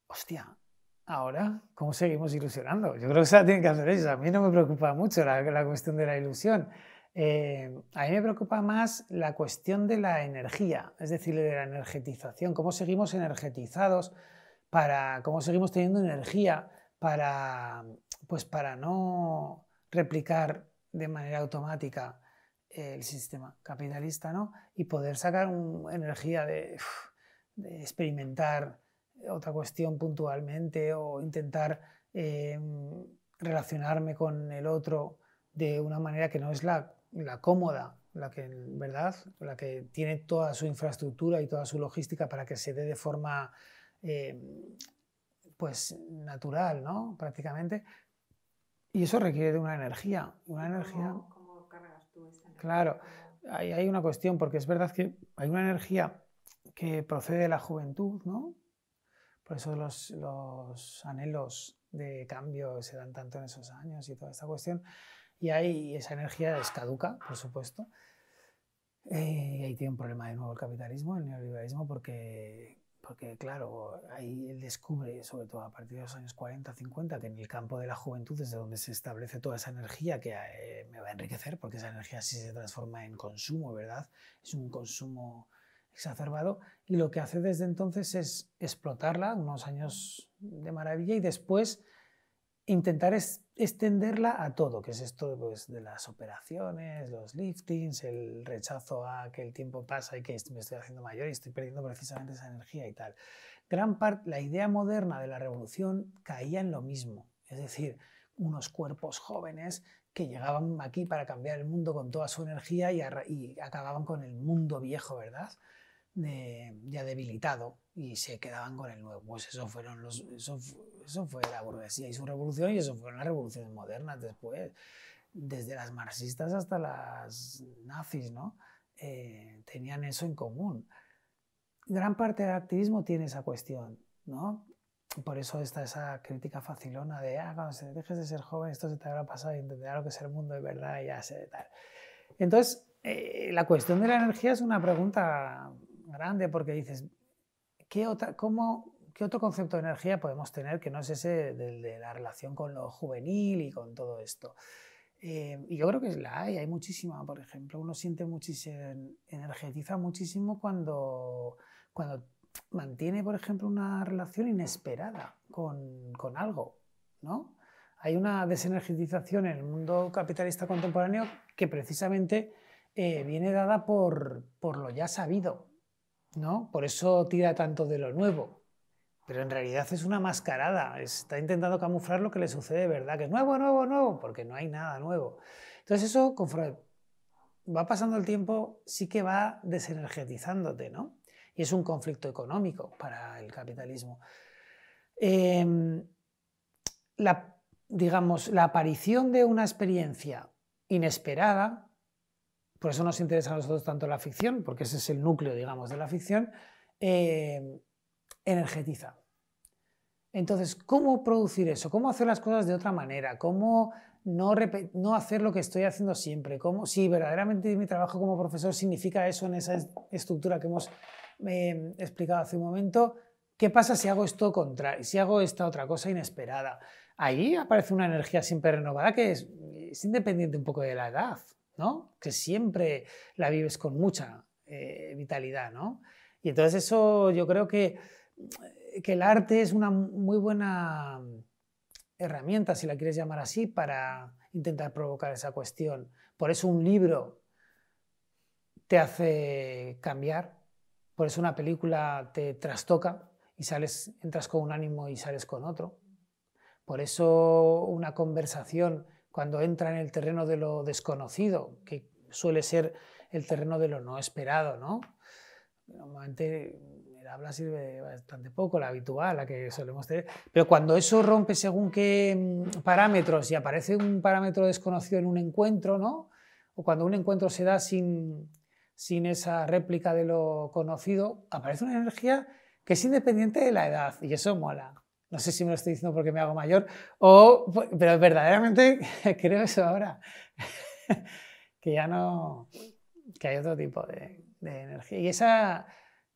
Hostia, ahora, ¿cómo seguimos ilusionando? Yo creo que se la tienen que hacer ellos. A mí no me preocupa mucho la, cuestión de la ilusión. Eh, a mí me preocupa más la cuestión de la energía, es decir, de la energetización, cómo seguimos energetizados, para, cómo seguimos teniendo energía para, pues para no replicar de manera automática el sistema capitalista ¿no? y poder sacar energía de experimentar otra cuestión puntualmente o intentar eh, relacionarme con el otro de una manera que no es la, cómoda, la que, ¿verdad? la que tiene toda su infraestructura y toda su logística para que se dé de forma eh, pues natural, ¿no? prácticamente. Y eso requiere de una energía. Una energía... ¿Cómo, cargas tú esa energía? Claro, hay, hay una cuestión, porque es verdad que hay una energía que procede de la juventud, ¿no? Por eso los, anhelos de cambio se dan tanto en esos años y toda esta cuestión. Y ahí esa energía es caduca, por supuesto. Eh, y ahí tiene un problema de nuevo el capitalismo, el neoliberalismo, porque, porque claro, ahí él descubre, sobre todo a partir de los años 40, 50, que en el campo de la juventud es de donde se establece toda esa energía que eh, me va a enriquecer, porque esa energía sí se transforma en consumo, ¿verdad? Es un consumo exacerbado y lo que hace desde entonces es explotarla, unos años de maravilla y después intentar extenderla a todo, que es esto pues, de las operaciones, los liftings, el rechazo a que el tiempo pasa y que me estoy haciendo mayor y estoy perdiendo precisamente esa energía y tal. Gran parte, la idea moderna de la revolución caía en lo mismo, es decir, unos cuerpos jóvenes que llegaban aquí para cambiar el mundo con toda su energía y, y acababan con el mundo viejo, ¿verdad? Ya debilitado y se quedaban con el nuevo. Pues eso, fueron los, eso, eso fue la burguesía y su revolución y eso fueron las revoluciones modernas después, desde las marxistas hasta las nazis, ¿no? Eh, tenían eso en común. Gran parte del activismo tiene esa cuestión, ¿no? Por eso está esa crítica facilona de, ah, cuando se dejes de ser joven, esto se te habrá pasado y entenderá lo que es el mundo de verdad y ya sé tal. Entonces, eh, la cuestión de la energía es una pregunta grande porque dices, ¿qué, otra, cómo, ¿qué otro concepto de energía podemos tener que no es ese de, la relación con lo juvenil y con todo esto? Eh, y yo creo que la hay, hay muchísima, por ejemplo, uno siente muchísimo, energetiza muchísimo cuando, cuando mantiene, por ejemplo, una relación inesperada con, con algo, ¿no? Hay una desenergetización en el mundo capitalista contemporáneo que precisamente eh, viene dada por, por lo ya sabido, ¿no? Por eso tira tanto de lo nuevo. Pero en realidad es una mascarada, está intentando camuflar lo que le sucede de verdad, que es nuevo, nuevo, nuevo, porque no hay nada nuevo. Entonces eso, va pasando el tiempo, sí que va desenergetizándote, ¿no? Y es un conflicto económico para el capitalismo. Em, digamos, la aparición de una experiencia inesperada por eso nos interesa a nosotros tanto la ficción, porque ese es el núcleo, digamos, de la ficción, eh, energetiza. Entonces, ¿cómo producir eso? ¿Cómo hacer las cosas de otra manera? ¿Cómo no, no hacer lo que estoy haciendo siempre? ¿Cómo, si verdaderamente mi trabajo como profesor significa eso en esa estructura que hemos eh, explicado hace un momento, ¿qué pasa si hago esto contrario, si hago esta otra cosa inesperada? Ahí aparece una energía siempre renovada que es independiente un poco de la edad. Que siempre la vives con mucha eh, vitalidad, ¿no? Y entonces eso yo creo que, que el arte es una muy buena herramienta, si la quieres llamar así, para intentar provocar esa cuestión. Por eso un libro te hace cambiar, por eso una película te trastoca y sales, entras con un ánimo y sales con otro. Por eso una conversación cuando entra en el terreno de lo desconocido, que suele ser el terreno de lo no esperado, ¿no? Normalmente habla sirve bastante poco, la habitual, la que solemos tener. Pero cuando eso rompe según qué mm, parámetros y aparece un parámetro desconocido en un encuentro, ¿no? O cuando un encuentro se da sin, sin esa réplica de lo conocido, aparece una energía que es independiente de la edad y eso mola. No sé si me lo estoy diciendo porque me hago mayor, o, pero verdaderamente creo eso ahora, que ya no, que hay otro tipo de, de energía. Y esa,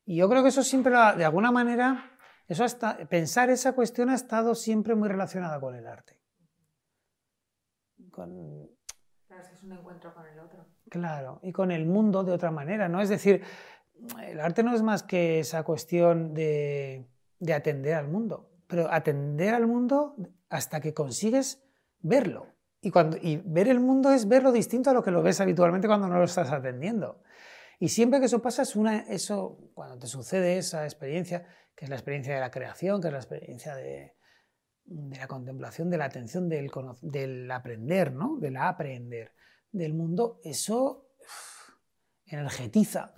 y yo creo que eso siempre, de alguna manera, eso hasta, pensar esa cuestión ha estado siempre muy relacionada con el arte. Con, claro, es un encuentro con el otro. Claro, y con el mundo de otra manera, ¿no? Es decir, el arte no es más que esa cuestión de, de atender al mundo, pero atender al mundo hasta que consigues verlo. Y, cuando, y ver el mundo es verlo distinto a lo que lo ves habitualmente cuando no lo estás atendiendo. Y siempre que eso pasa, una, eso, cuando te sucede esa experiencia, que es la experiencia de la creación, que es la experiencia de, la contemplación, de la atención, del, del aprender, ¿no? del aprender del mundo, eso energetiza.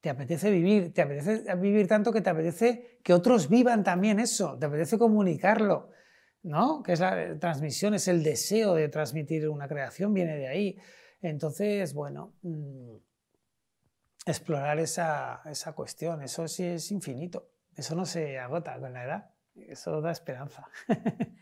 Te apetece vivir, te apetece vivir tanto que te apetece que otros vivan también eso, te apetece comunicarlo, ¿no? Que es la transmisión, es el deseo de transmitir una creación, viene de ahí. Entonces, bueno, mm, explorar esa, esa cuestión. Eso sí es infinito. Eso no se agota con la edad. Eso da esperanza.